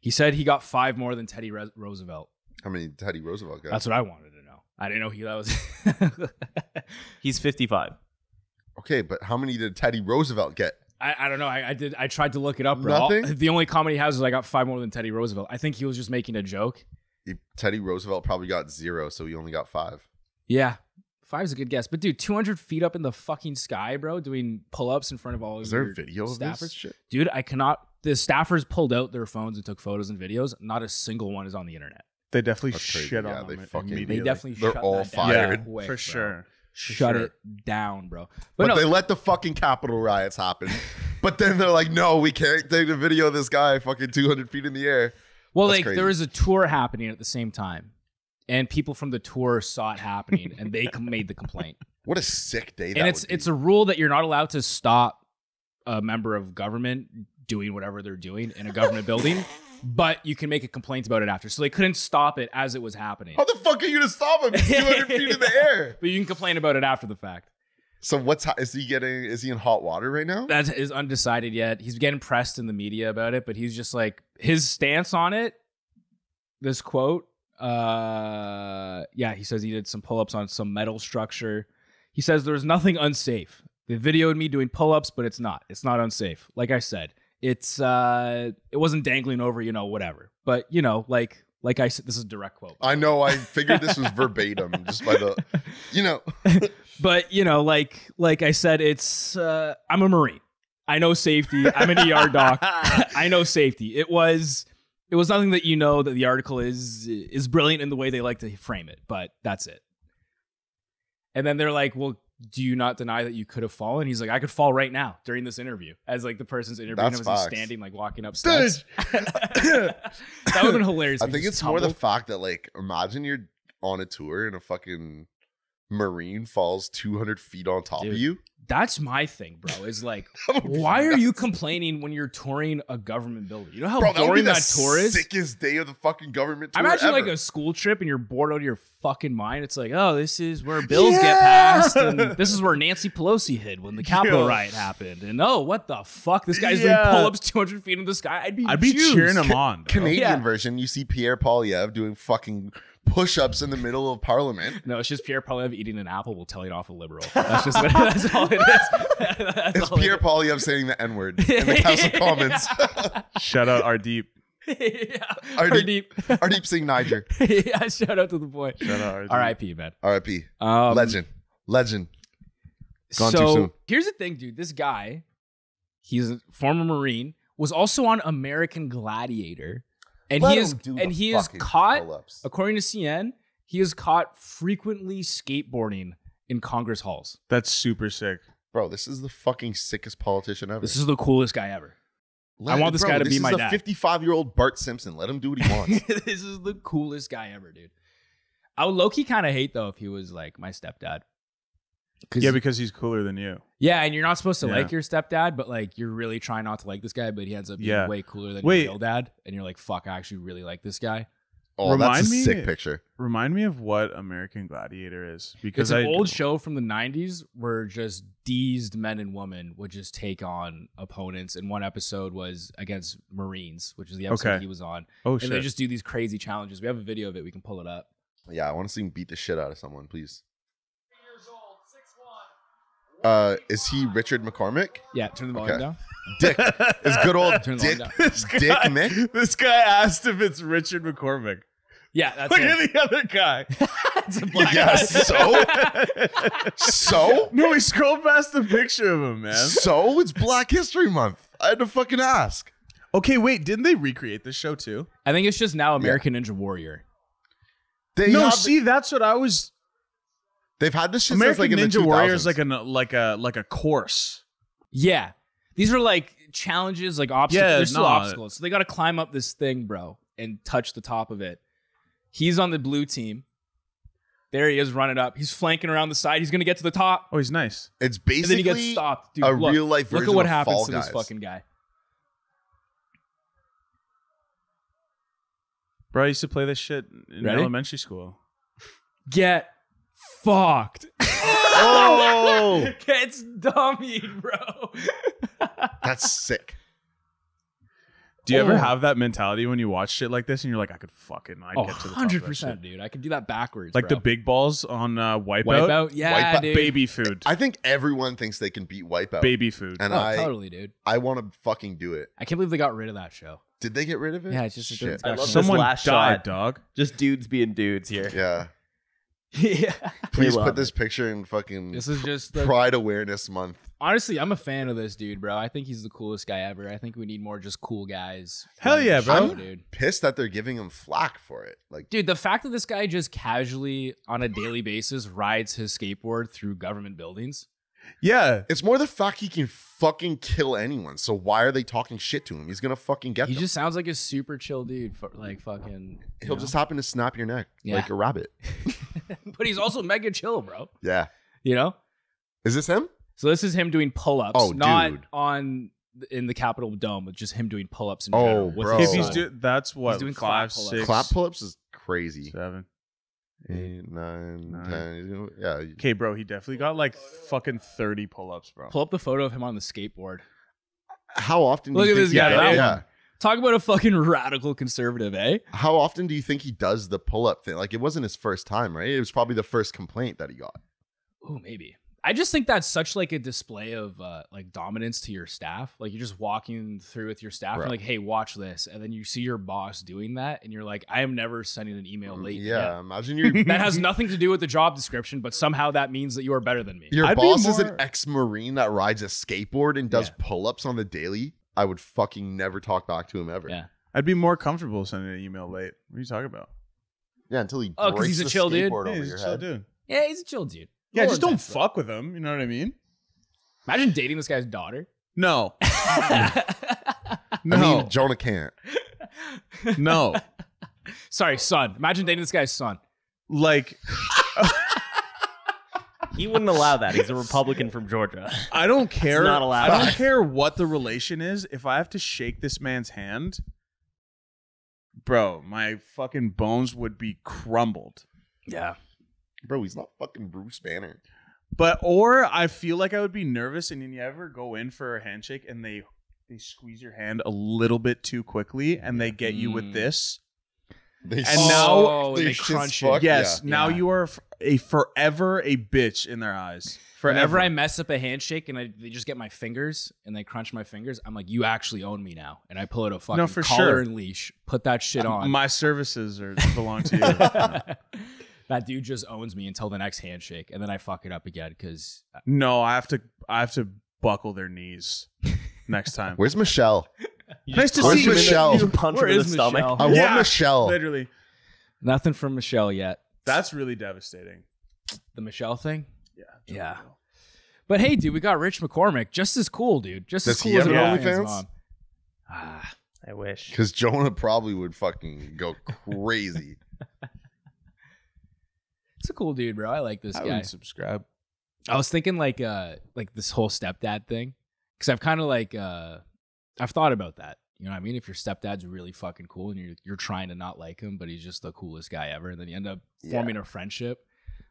He said he got five more than Teddy Re- Roosevelt. How many Teddy Roosevelt got? That's what I wanted to know. I didn't know he that was. He's 55. okay, but how many did Teddy Roosevelt get? I, I don't know. I, I did. I tried to look it up, bro. All- Nothing? the only comment he has is I got five more than Teddy Roosevelt. I think he was just making a joke. He- Teddy Roosevelt probably got zero, so he only got five. Yeah. Five's a good guess. But dude, 200 feet up in the fucking sky, bro, doing pull ups in front of all of Is there your a video of this staffers. shit? Dude, I cannot. The staffers pulled out their phones and took photos and videos. Not a single one is on the internet. They definitely That's crazy. shit Yeah, on they him fucking- They They definitely They're shut all that down fired. quick, for bro. sure. Shut sure. it down, bro. But, But, no, they let the fucking Capitol riots happen. but then they're like, no, we can't take a video of this guy fucking 200 feet in the air. Well, that's like crazy. there was a tour happening at the same time, and people from the tour saw it happening, and they made the complaint. What a sick day that and it's it's a rule that you're not allowed to stop a member of government doing whatever they're doing in a government building, but you can make a complaint about it after. So they couldn't stop it as it was happening. How the fuck are you gonna stop him? He's 200 feet in the air. But you can complain about it after the fact. So what's is he getting? Is he in hot water right now? That is undecided yet. He's getting pressed in the media about it, but he's just like his stance on it. This quote, uh, yeah, he says he did some pull-ups on some metal structure. He says there's nothing unsafe. They videoed me doing pull-ups, but it's not. It's not unsafe. Like I said, it's uh, it wasn't dangling over, you know, whatever. But you know, like like I said, this is a direct quote. I know. I figured this was verbatim, just by the, you know. but you know, like like I said, it's uh, I'm a marine. I know safety. I'm an ER doc. I know safety. It was it was nothing that you know that the article is is brilliant in the way they like to frame it, but that's it. And then they're like, "Well, do you not deny that you could have fallen?" He's like, "I could fall right now during this interview." As like the person's interviewing That's him, as he's standing like walking up steps. that would have been hilarious. I think it's more the fact that like, imagine you're on a tour and a fucking marine falls 200 feet on top Dude. of you. That's my thing, bro. Is like, why are you complaining when you're touring a government building? You know how Bro, that would be boring the that tour is. sickest day of the fucking government I tour imagine ever. like a school trip and you're bored out of your fucking mind. It's like, oh, this is where bills get passed, and this is where Nancy Pelosi hid when the Capitol Yo. riot happened. And oh, what the fuck? This guy's Yeah. doing pull-ups 200 feet in the sky. I'd be, I'd be juiced. cheering him on. bro. Canadian Yeah. version, you see Pierre Poilievre doing fucking push-ups in the middle of Parliament. No, it's just Pierre Poilievre eating an apple while telling off a liberal. That's just what, that's all it is. That's It's all it Pierre is. Poilievre saying the N-word in the House of Commons. Shout out our deep. yeah. Ardeep- Ardeep. Ardeep Singh Niger. yeah, shout out to the boy. Shout out. R.I.P. Man. R.I.P. Um, Legend. Legend. Gone too so soon. here's the thing, dude. This guy, he's a former Marine, was also on American Gladiator, and Let he is and he is caught, pull-ups. according to CN, he is caught frequently skateboarding in Congress halls. That's super sick. Bro, this is the fucking sickest politician ever. This is the coolest guy ever. Let- want this bro, guy to this be my is dad. a 55 year old Bart Simpson. Let him do what he wants. this is the coolest guy ever, dude. I would low key kind of hate though if he was like my stepdad. 'Cause- Yeah, because he's cooler than you. yeah, and you're not supposed to Yeah. like your stepdad, but like you're really trying not to like this guy, but he ends up being Yeah. way cooler than Wait. your real dad, and you're like, fuck, I actually really like this guy. Oh, that's a me- sick picture. Remind me of what American Gladiator is because It's an I old show from the '90s where just deezed men and women would just take on opponents, and one episode was against Marines, which is the episode Okay. he was on, Oh and shit! they just do these crazy challenges. We have a video of it; we can pull it up. Yeah, I want to see him beat the shit out of someone, please. Uh, is he Richard McCormick? Yeah, turn the volume Okay. down. Dick. Is good old Turn the Dick, volume this Dick guy, Mick? this guy asked if it's Richard McCormick. Yeah, that's Look it. at the other guy. It's a black Yeah, guy. so? So? no, we scrolled past the picture of him, man. So? It's Black History Month. I had to fucking ask. Okay, wait, didn't they recreate this show too? I think it's just now American Ninja Warrior. They no, have, see, that's what I was. They've had this shit American since like in Ninja the 2000s. Warrior is like a like a like a course. Yeah. These are like challenges, like obstacles. Yeah, They're still no. obstacles. So they got to climb up this thing, bro, and touch the top of it. He's on the blue team. There he is running up. He's flanking around the side. He's going to get to the top. Oh, he's nice. It's And then basically he gets stopped. Dude, a look, real life look at what of happens Fall to Guys. this fucking guy. Bro, I used to play this shit in Ready? elementary school. Get fucked. Oh, Gets dummied, bro. that's sick. Do you ever Oh. have that mentality when you watch shit like this and you're like, I could fucking, I'd Oh, get to the top of that 100%, shit. dude. I can do that backwards. Like bro. the big balls on uh, Wipeout. wipeout. Yeah, Wipeout, dude. Baby food. I think everyone thinks they can beat Wipeout, Baby food. and Oh, I totally, dude. I want to fucking do it. I can't believe they got rid of that show. Did they get rid of it? Yeah, it's just a shit. I love this Someone last died, shot. dog. Just dudes being dudes here. Yeah. yeah. Please love put this picture in fucking This is just the Pride Awareness Month. honestly, I'm a fan of this dude, bro. I think he's the coolest guy ever. I think we need more just cool guys. Hell yeah, the bro. show, dude. Pissed that they're giving him flack for it. Like, Dude, the fact that this guy just casually on a daily basis rides his skateboard through government buildings. Yeah. it's more the fact he can fucking kill anyone. So why are they talking shit to him? He's gonna fucking get He them. just sounds like a super chill dude. For, like fucking. He'll know? just happen to snap your neck Yeah. like a rabbit. but he's also mega chill, bro. Yeah. You know. Is this him? So this is him doing pull-ups, Oh, not dude. on in the Capitol Dome, but just him doing pull-ups in Oh, general. with bro. his If he's son. do, that's what doing clap five, pull-ups. six, Clap pull-ups is crazy. seven. Eight, nine, Nine. ten. Yeah. you- Okay, bro, he definitely got like fucking thirty pull-ups, bro. Pull up the photo of him on the skateboard. How often? Do Look you at think this he guy, does- that yeah. one. Talk about a fucking radical conservative, eh? How often do you think he does the pull-up thing? Like, it wasn't his first time, right? It was probably the first complaint that he got. Ooh, maybe. I just think that's such like a display of uh, like dominance to your staff. Like you're just walking through with your staff and like, hey, watch this, and then you see your boss doing that, and you're like, I am never sending an email late. Mm, Yeah. again." Imagine your that has nothing to do with the job description, but somehow that means that you are better than me. your I'd be boss is an ex-marine that rides a skateboard and does Yeah. pull-ups on the daily. I would fucking never talk back to him ever. Yeah. I'd be more comfortable sending an email late. What are you talking about? Yeah, until he Oh, 'cause breaks he's a the chill dude? skateboard Yeah, over he's your a chill head. dude. Yeah, he's a chill dude. Yeah, Little just don't though. fuck with him. You know what I mean? Imagine dating this guy's daughter. No, I no, mean, Jonah can't. no. Sorry, son. Imagine dating this guy's son. Like, He wouldn't allow that. He's a Republican from Georgia. I don't care. not allowed. I don't care what the relation is. If I have to shake this man's hand, bro, my fucking bones would be crumbled. Yeah. Bro, he's not fucking Bruce Banner. But or I feel like I would be nervous, and then you ever go in for a handshake and they they squeeze your hand a little bit too quickly, and they get you with Mm. this. They And s- now- they they crunch fuck, it. Yes, yeah. now Yeah. you are a forever a bitch in their eyes. Forever. Whenever I mess up a handshake and I, they just get my fingers and they crunch my fingers, I'm like, you actually own me now. And I pull out a fucking for collar sure. and leash, put that shit on. my services are belong to you. That's that dude just owns me until the next handshake, and then I fuck it up again because No, I have to. I have to buckle their knees next time. Where's Michelle? nice to Where's see you. Michelle? You punch her in the is stomach. I Yeah. want Michelle. Literally, nothing from Michelle yet. that's really devastating. The Michelle thing. Yeah. Yeah. But hey, dude, we got Rich McCormick. Just as cool, dude. Just Does as he cool as have an an OnlyFans OnlyFans? mom. Ah, I wish. Because Jonah probably would fucking go crazy. it's a cool dude, bro. I like this I guy. would subscribe. I was thinking like uh like this whole stepdad thing because I've kind of like uh I've thought about that. You know what I mean? If your stepdad's really fucking cool and you're you're trying to not like him, but he's just the coolest guy ever, and then you end up forming a friendship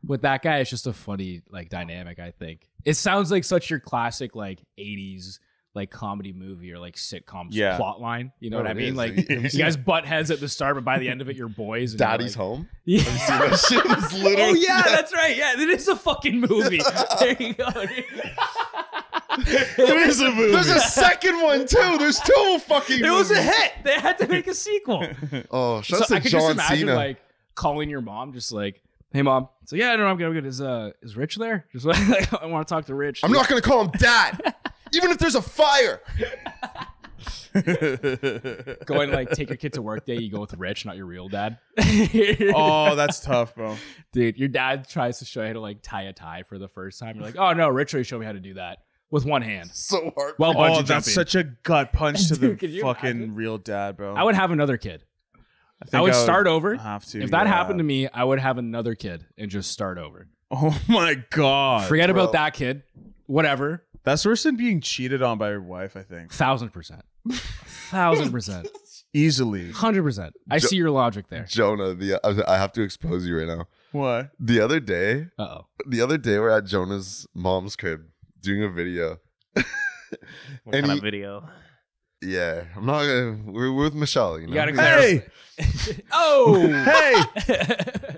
with that guy. It's just a funny like dynamic. I think it sounds like such your classic like '80s like comedy movie or like sitcom Yeah. plot line. You know Oh, what I mean? is. Like Have you you guys butt heads at the start, but by the end of it, you're boys. And you're Daddy's like, home. Yeah. That shit is literally. Oh yeah, that's right. Yeah, it is a fucking movie. there you go. It is a movie. There's a second one too. There's two fucking. It was a hit. They had to make a sequel. Oh, so shouts I to could just John imagine Cena. like calling your mom, just like, "Hey, mom." So yeah, no, I'm good. I'm good. Is uh, is Rich there? Just like, I want to talk to Rich. I'm not gonna call him dad, even if there's a fire. go and like take your kid to work day. You go with Rich, not your real dad. oh, that's tough, bro. dude, your dad tries to show you how to like tie a tie for the first time. You're like, oh no, Rich already showed me how to do that with one hand. So hard. Well, Oh, that's jumping. such a gut punch to the Dude, can you fucking imagine? real dad, bro. I would have another kid. think I would start over. Have to. If that yeah. happened to me, I would have another kid and just start over. oh my god, Forget bro. about that kid. Whatever. That's worse than being cheated on by your wife. I think Thousand percent. Thousand percent. easily. Hundred percent. I Jo- see your logic there. Jonah, the I have to expose you right now. What? The other day, Uh oh. the other day, we're at Jonah's mom's crib doing a video. What And kind he- of video? Yeah, I'm not. Gonna, we're, we're with Michelle. You know. You gotta Hey, oh. hey!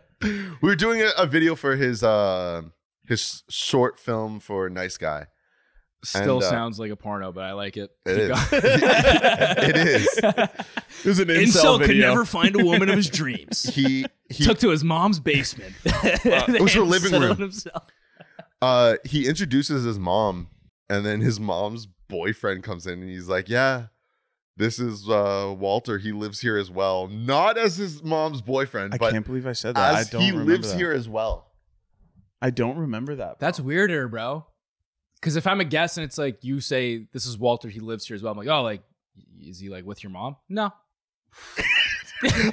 we were doing a, a video for his uh his short film for Nice Guy. Still And, uh, sounds like a porno, but I like it. It Keep is. going. It is. It was an incel, Incel could never find a woman of his dreams. He he Took to his mom's basement. it was her living room. himself. uh he introduces his mom, and then his mom's boyfriend comes in, and he's like, "Yeah, this is uh Walter. He lives here as well. Not as his mom's boyfriend, I but can't believe I said that. I as don't he lives that. here as well." I don't remember that. bro. That's weirder, bro. Because if I'm a guest and it's like you say this is Walter, he lives here as well. I'm like, oh, like is he like with your mom? No.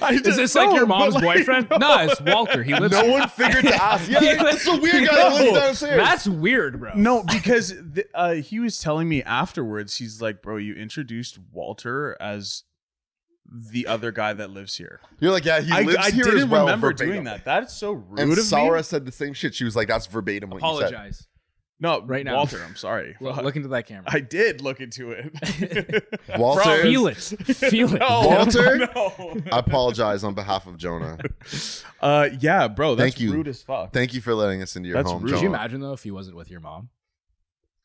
I Is just- this like your mom's like, boyfriend? No, it's Walter. He lives. No here. one figured to ask. Yeah, that's a weird guy that lives downstairs. That's weird, bro. No, because th- uh, he was telling me afterwards. He's like, "Bro, you introduced Walter as the other guy that lives here." You're like, yeah, he I, lives I here didn't as well. remember verbatim. doing that. That's so rude And of Sarah me. said the same shit. She was like, "That's verbatim what you said." Apologize. No, Right now. Walter. I'm sorry. Look, look into that camera. I did look into it. Walter, Bro, Feel it. Feel it. No, Walter? No. I apologize on behalf of Jonah. Uh, yeah, bro. That's Thank you. rude as fuck. Thank you for letting us into your That's home, rude. Could you Jonah. imagine though if he wasn't with your mom?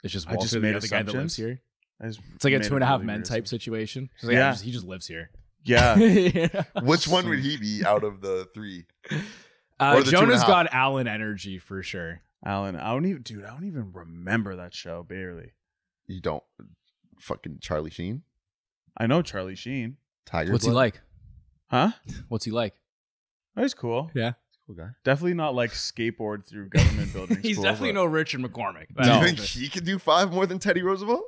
It's just I Walter, just the made other guy that lives here. I just It's like a two and a half men weird type situation. Like, yeah, Yeah. he just, he just lives here. Yeah. Which one would he be out of the three? Uh, Or the two and a Jonah's half. got Alan energy for sure. Alan, I don't even, dude. I don't even remember that show. Barely. You don't fucking Charlie Sheen, I know Charlie Sheen. Tiger. What's he Blood? like? Huh? What's he like? Oh, That's cool. Yeah, Cool guy. Definitely not like skateboard through government buildings. he's cool, definitely but- no Richard McCormick. Do you No. think he could do five more than Teddy Roosevelt?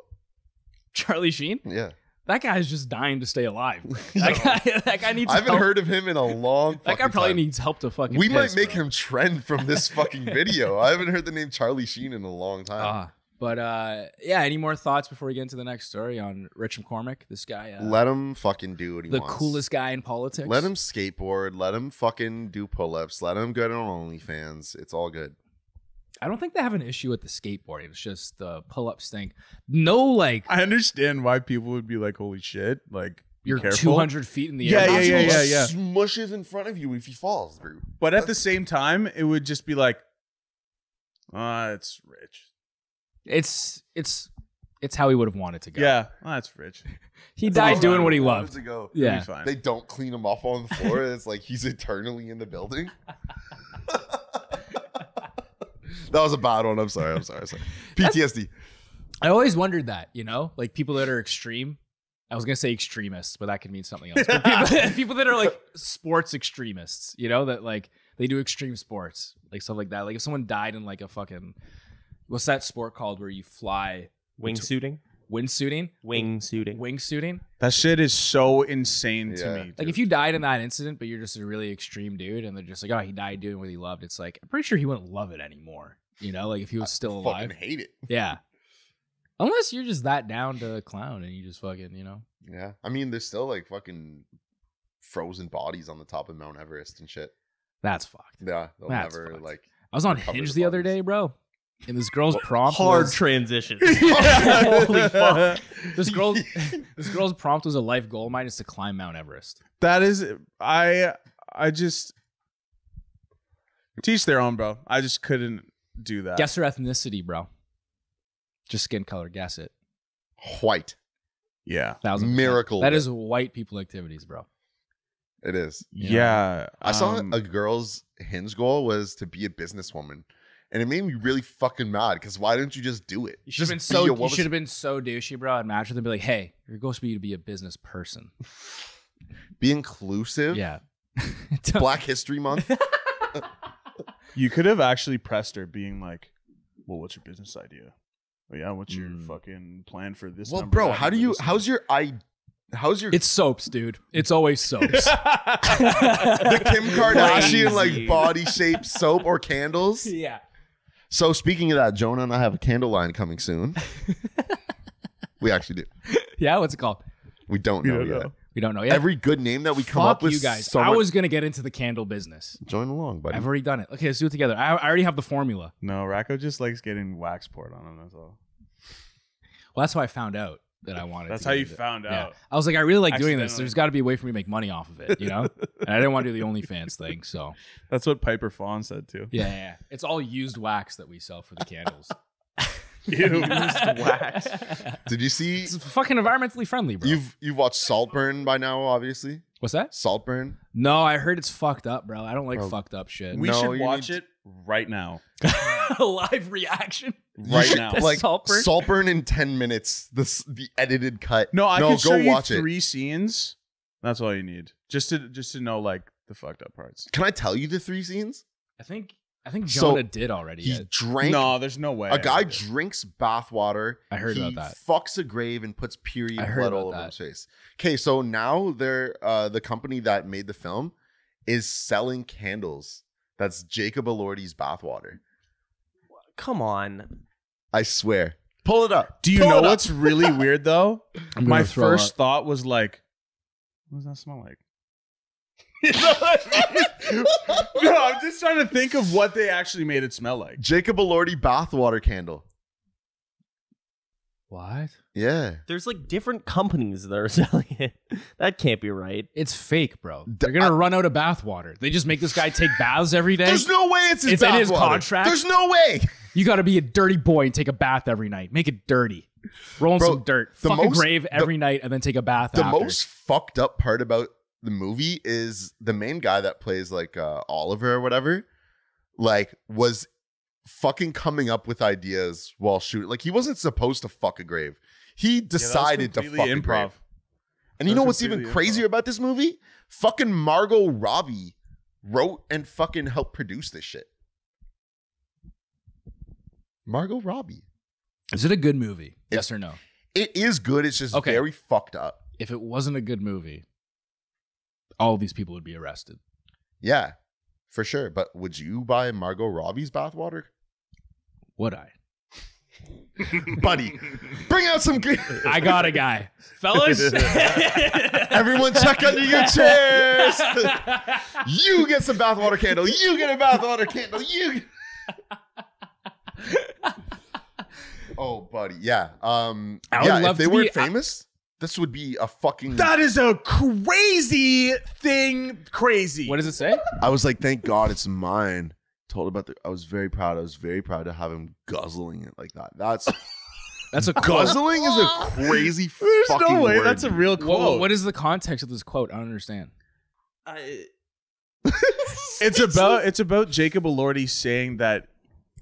Charlie Sheen? Yeah, That guy's just dying to stay alive. That guy, that guy needs. I haven't help. heard of him in a long. That guy probably time. needs help to fucking. We might make bro. him trend from this fucking video. I haven't heard the name Charlie Sheen in a long time. Ah, but uh, yeah. Any more thoughts before we get into the next story on Rich McCormick? This guy, uh, Let him fucking do what he the wants. The coolest guy in politics. Let him skateboard. Let him fucking do pull-ups. Let him go to OnlyFans. It's all good. I don't think they have an issue with the skateboarding. It's just the pull-ups thing. No, like I understand why people would be like, "Holy shit!" Like, you're careful. 200 feet in the Yeah, air. yeah, yeah, Imagine yeah, he yeah. Smushes in front of you if he falls, through. But at the same time, it would just be like, "Ah, it's rich." It's it's it's how he would have wanted to go. Yeah, ah, that's rich. he died doing what he loved. To go. Yeah. fine. They don't clean him off on the floor. it's like he's eternally in the building. That was a bad one. I'm sorry. I'm sorry. I'm sorry. PTSD. I always wondered that, you know, like people that are extreme. I was gonna say extremists, but that could mean something else. People, people that are like sports extremists, you know, that like they do extreme sports, like stuff like that. Like if someone died in like a fucking what's that sport called where you fly Wingsuiting? Windsuiting, Wingsuiting. wingsuiting. That shit is so insane to Yeah. me. Like dude. if you died in that incident, but you're just a really extreme dude, and they're just like, oh, he died doing what he loved. It's like I'm pretty sure he wouldn't love it anymore. You know, like if he was still alive. Fucking hate it. Yeah. Unless you're just that down to clown and you just fucking, you know. Yeah. I mean, there's still like fucking frozen bodies on the top of Mount Everest and shit. That's fucked. Yeah. They'll That's never fucked. like. I was on Recover Hinge the the other bodies. day, bro. And this girl's prompt Hard was, transition. Holy fuck. this girl this girl's prompt was a life goal of mine is to climb Mount Everest. That is, I, I just teach their own, bro. I just couldn't do that. Guess her ethnicity, bro. Just skin color, guess it. White. Yeah. Thousand percent. Miracle. That is white people activities, bro. It is. Yeah. Yeah. I saw um, a girl's hinge goal was to be a businesswoman. And it made me really fucking mad because why didn't you just do it? You should have been Just so be you should have been so douchey, bro. I'd match with them and be like, hey, your goal should be to be a business person. be inclusive. Yeah. Black History Month. You could have actually pressed her, being like, "Well, what's your business idea? Oh, yeah, what's your Mm. fucking plan for this?" well, bro, how do you? this How's your I? How's your it's soaps, dude. It's always soaps. the Kim Kardashian like body shape soap or candles? yeah. So speaking of that, Jonah and I have a candle line coming soon. we actually do. Yeah, what's it called? We don't We know don't yet. know. We don't know yet. Every good name that we come Fuck up with, you guys. so I much- was gonna get into the candle business. join along, buddy. I've already done it. Okay, let's do it together. I, I already have the formula. No, Racco just likes getting wax poured on him. That's all. Well, that's how I found out that I wanted. That's to how you it. found Yeah. out. I was like, I really like doing this. There's got to be a way for me to make money off of it, you know. and I didn't want to do the OnlyFans thing, so That's what Piper Fawn said too. yeah, yeah, yeah. It's all used wax that we sell for the candles. Ew. wax. Did you see? It's fucking environmentally friendly, bro. You've you've watched Saltburn by now, obviously. What's that? Saltburn. No, I heard it's fucked up, bro. I don't like Bro, fucked up shit. we No, should watch need it right now. Live reaction. Right now. like Saltburn? Saltburn in ten minutes. This the edited cut. No, I no, could go show you watch it. three scenes. That's all you need, just to just to know like the fucked up parts. Can I tell you the three scenes? I think I think So, Jonah did already. He yeah. drank. no, there's no way. a guy drinks bathwater. I heard he about that. Fucks a grave and puts period blood all over that. his face. Okay, so now they're uh, the company that made the film is selling candles. That's Jacob Elordi's bathwater. Come on. I swear. Pull it up. Do you Pull know it up. what's really weird though? I'm My throw first up. thought was like, what does that smell like? no, I'm just trying to think of what they actually made it smell like. Jacob Elordi bathwater candle. What? Yeah. There's like different companies that are selling it. That can't be right. It's fake, bro. They're gonna run out of bathwater. They just make this guy take baths every day. There's no way it's his It's in his bathwater. contract? There's no way. You got to be a dirty boy and take a bath every night. Make it dirty. Roll in Bro, some dirt. the Fuck a most- grave the- every night and then take a bath The after. most fucked up part about the movie is the main guy that plays like uh, Oliver or whatever, like was fucking coming up with ideas while shooting. Like he wasn't supposed to fuck a grave. He decided to completely fuck a grave. improv. And you know what's even crazier improv. about this movie? Fucking Margot Robbie wrote and fucking helped produce this shit. Margot Robbie. Is it a good movie? It- yes or no? It is good. It's just Okay. very fucked up. If it wasn't a good movie, all these people would be arrested. Yeah, for sure. But would you buy Margot Robbie's bathwater? Would I? Buddy, bring out some good. I got a guy. Fellas. Everyone check under your chairs. you get some bathwater candle. You get a bathwater candle. You. oh, buddy. Yeah. Um. I would yeah. love if they to weren't be- I- famous, this would be a fucking. That is a crazy thing. Crazy. what does it say? I was like, thank God it's mine. Told about the. I was very proud. I was very proud to have him guzzling it like that. That's That's a quote. guzzling is a crazy There's fucking no way word. that's a real What- quote. what is the context of this quote? I don't understand. I, it's about it's about Jacob Elordi saying that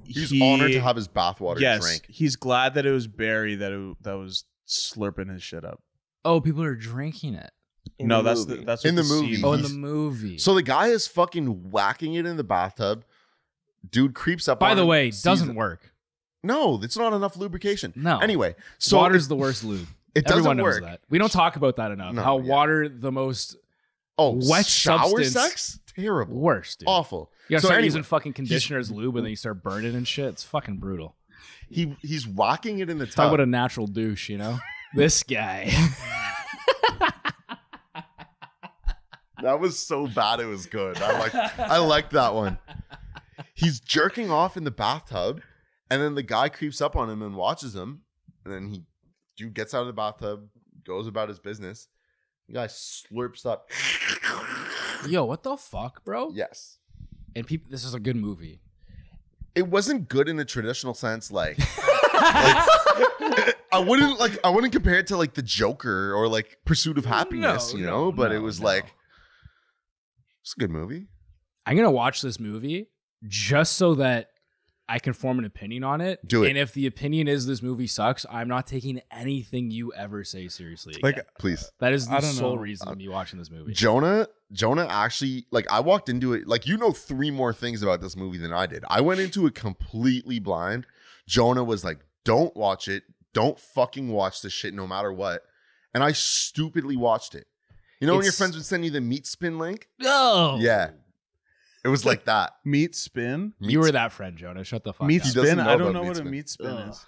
He's he- honored to have his bathwater yes, drank. he's glad that it was Barry that it, that was slurping his shit up. Oh, people are drinking it. In no, the that's movie. the, that's In what the movie. scene Oh, in was. the movie. So the guy is fucking whacking it in the bathtub. Dude creeps up. by the way, doesn't it. work. No, it's not enough lubrication. No. Anyway, so Water's it, the worst lube. it doesn't Everyone knows work. that. We don't talk about that enough. No, How yeah. water the most Oh, Wet shower sex? Terrible. worst, dude. Awful. You gotta So start anyway, using fucking conditioner as lube, and then you start burning and shit. It's fucking brutal. he he's whacking it in the Talk about a natural douche, you know. this guy. that was so bad it was good. I like I liked that one. He's jerking off in the bathtub, and then the guy creeps up on him and watches him, and then he dude gets out of the bathtub, goes about his business. The guy slurps up. Yo, what the fuck, bro? Yes. And people, this is a good movie. It wasn't good in the traditional sense, like, like I wouldn't like I wouldn't compare it to like the Joker or like Pursuit of Happiness, No, you no, know. But it was no. like it's a good movie. I'm gonna watch this movie just so that I can form an opinion on it. Do it. And if the opinion is this movie sucks, I'm not taking anything you ever say seriously. Again. like Please. that is the don't sole know. reason of me watching this movie. Jonah, Jonah actually like I walked into it like you know three more things about this movie than I did. I went into it completely blind. Jonah was like, "Don't watch it. Don't fucking watch this shit, no matter what." And I stupidly watched it. You know when your friends would send you the meat spin link? No. Yeah, it was like that. meat spin. Meat You were that friend, Jonah. Shut the fuck Meat up. He doesn't spin. I don't know meat what a meat spin Ugh. is.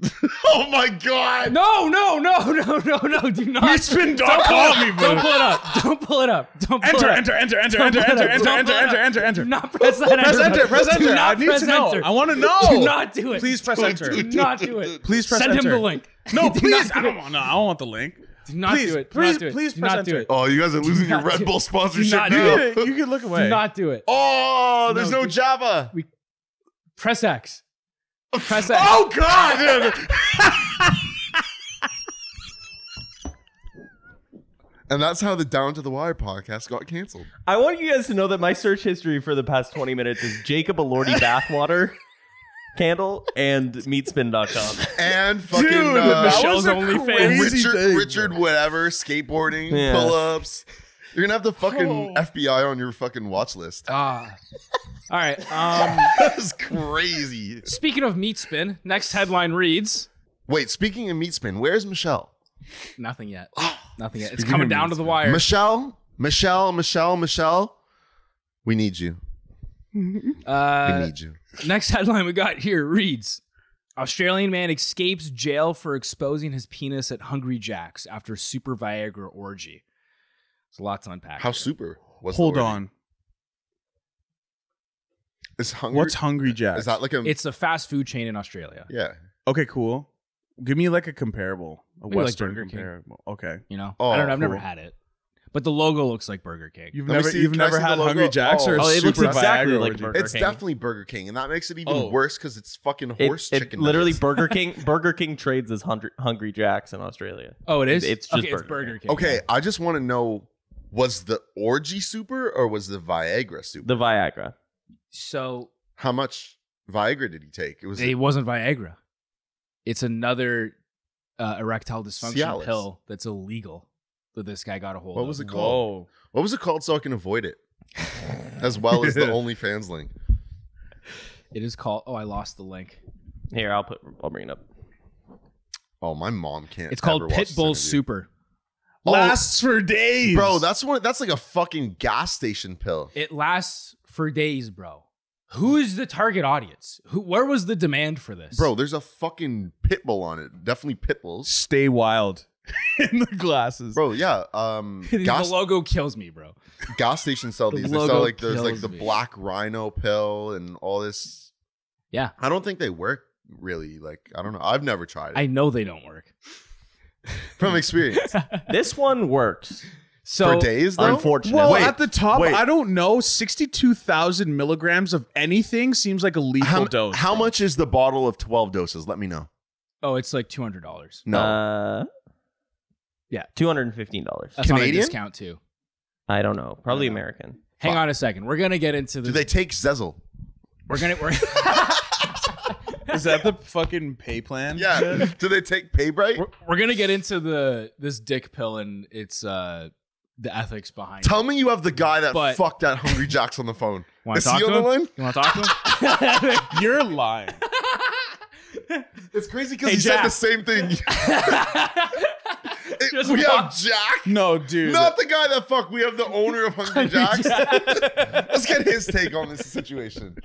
oh my god! No, no, no, no, no, no. Do not. Meatspin.com, Don't pull it up. Don't pull it up. Don't pull Enter, it up. enter, enter, enter, Don't enter, enter, enter, enter, enter, enter, enter. Do not press that Press enter, press enter. I need to know. enter. I want to know. Do not do it. Please press enter. Do not do it. Please press enter. Send him the link. No, please. not I don't want. No, I don't want the link. Do not Please, do it. Do please, not do it. please do press not do enter. it. Oh, you guys are losing your Red Bull sponsorship not You do now. it. could, you could look away. Do not do it. Oh, there's No, no dude. Java. Press X. Press X. Oh god! and that's how the Down to the Wire podcast got canceled. I want you guys to know that my search history for the past 20 minutes is Jacob Elordi bathwater candle and meatspin.com. And fucking Dude, uh, that Michelle's was a OnlyFans. crazy Richard, thing, Richard, whatever, skateboarding, Yeah. pull-ups. You're gonna have the fucking Oh. FBI on your fucking watch list. Ah. All right. Um, That's crazy. speaking of meat spin, next headline reads Wait, speaking of meat spin, where's Michelle? nothing yet. Nothing yet. It's Speaking coming of down meat to the wire. Michelle, Michelle, Michelle, Michelle. We need you. We Uh, need you. next headline we got here reads Australian man escapes jail for exposing his penis at Hungry Jack's after super Viagra orgy. It's a lot to unpack. How here. super was the Hold orgy? on. Is hungry? What's Hungry Jack? Is that like a? It's a fast food chain in Australia. yeah. okay? Cool. Give me like a comparable, a Maybe like Western Burger King. comparable. Okay. You know, Oh, I don't know. I've never had it, but the logo looks like Burger King. You've Let me never, see- you've can I never see the had logo? Hungry Jacks Oh. or Oh, it looks Super exactly Viagra like orgy? Burger It's King. definitely Burger King, and that makes it even Oh. worse because it's fucking It, horse it chicken. literally nuggets. Burger King Burger King trades as Hungry, Hungry Jacks in Australia. oh, it is. It's just okay, it's Burger Burger King. Okay, I just want to know: was the orgy super or was the Viagra super? The Viagra. So How much Viagra did he take? It was it wasn't Viagra. It's another uh, erectile dysfunction Cialis. pill that's illegal that this guy got a hold of. What of. was it called? what was it called so I can avoid it, as well as the OnlyFans link. It is called. Oh, I lost the link. Here, I'll put. I'll bring it up. Oh, my mom can't. It's called ever watch this Pitbull interview. Super. Oh. Lasts for days, Bro, that's one. That's like a fucking gas station pill. It lasts for days, bro. Who is the target audience? Who? Where was the demand for this, Bro, there's a fucking pit bull on it. Definitely pit bulls. stay wild in the glasses. Bro, yeah. Um, the logo kills me, bro. gas stations sell The these. They sell like there's like the me. black rhino pill and all this. Yeah. I don't think they work really. Like I don't know. I've never tried it I know they don't work. from experience. This one works. So For days though. Unfortunately. Well, Wait, at the top, wait. I don't know. Sixty-two thousand milligrams of anything seems like a lethal How, dose. how bro. much is the bottle of 12 doses? Let me know. Oh, it's like two hundred dollars. No. Uh, Yeah. two hundred and fifteen dollars. That's on a Canadian? discount too. I don't know. Probably don't know. American. Hang Fuck. on a second. We're gonna get into the Do this. they take Sezzle? we're gonna. We're Is that the fucking pay plan? Yeah. Do they take pay break? We're, we're gonna get into the this dick pill and its uh the ethics behind Tell it. me you have the guy that But- fucked that Hungry Jacks on the phone. Wanna Is talk he on to the him? line? You want to talk to him? You're lying. It's crazy because Hey, he Jack. said the same thing. It- Just we have Jack. No, dude. Not the guy that fuck. We have the owner of Hungry Jacks. Let's get his take on this situation.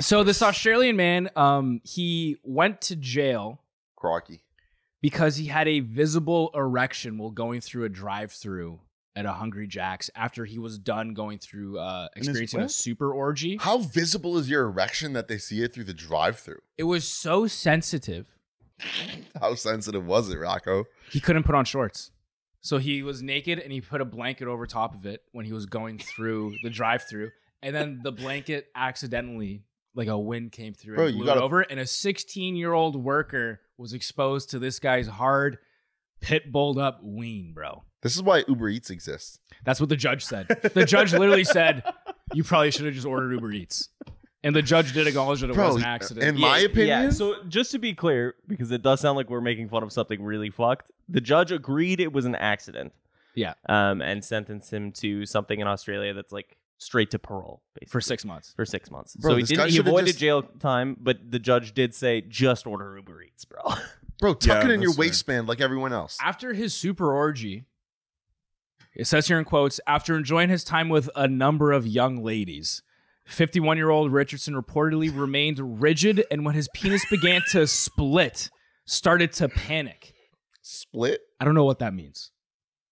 so this Australian man, um, he went to jail Crocky. because he had a visible erection while going through a drive-through at a Hungry Jack's after he was done going through uh, experiencing a super orgy. How visible is your erection that they see it through the drive-through? It was so sensitive How sensitive was it, Rocco? he couldn't put on shorts. So he was naked and he put a blanket over top of it when he was going through the drive-through, and then the blanket accidentally, like a wind came through Bro, and you blew it gotta- over, and a 16-year-old worker was exposed to this guy's hard, pit bulled up ween, bro. This is why Uber Eats exists. That's what the judge said. The judge literally said, "You probably should have just ordered Uber Eats," and the judge did acknowledge that it Bro, was an accident. in my opinion, Yeah, so just to be clear, because it does sound like we're making fun of something really fucked, the judge agreed it was an accident. Yeah. Um, and sentenced him to something in Australia that's like straight to parole, basically. for six months. for six months. Bro, so he this guy didn't. He should've avoided just- jail time, but the judge did say just order Uber Eats, bro. bro, tuck Yeah, it in your that's fair. waistband like everyone else. After his super orgy, it says here in quotes, after enjoying his time with a number of young ladies, 51 year old Richardson reportedly remained rigid and when his penis began to split, started to panic. Split, I don't know what that means.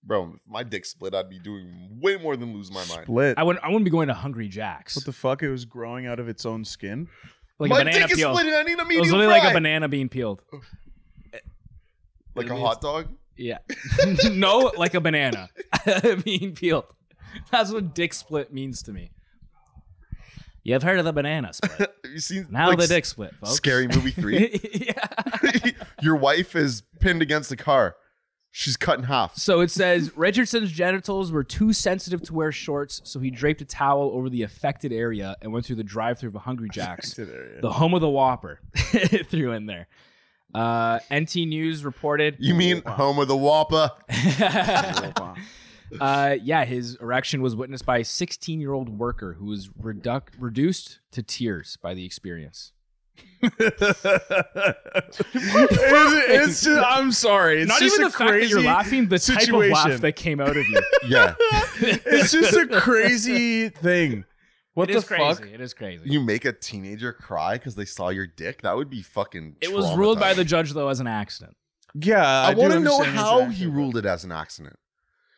bro. If my dick split, I'd be doing way more than lose my mind. Split. I wouldn't, I wouldn't be going to Hungry Jack's. What the fuck? It was growing out of its own skin. like my a banana dick is peel. split, and I need a medium It was literally fry. like a banana being peeled. like a hot dog. Yeah. no, like a banana being peeled. That's what dick split means to me. You've heard of the banana split. Have you seen Now like, the dick split, folks. Scary Movie three? yeah. Your wife is pinned against the car. She's cut in half. So it says Richardson's genitals were too sensitive to wear shorts, so he draped a towel over the affected area and went through the drive-through of a Hungry Jack's, the home of the Whopper. threw in there. Uh, NT News reported. You mean home of the Whopper? Uh, yeah, his erection was witnessed by a 16 year old worker who was reduc- reduced to tears by the experience. it's, it's just, I'm sorry. It's Not just even a the fact that you're crazy laughing, the type of laugh that came out of you. Yeah. It's just a crazy thing. What it the is crazy. fuck? It is crazy. you make a teenager cry because they saw your dick? That would be fucking. it was ruled by the judge though as an accident. Yeah, I, do want to know how he ruled it as an accident.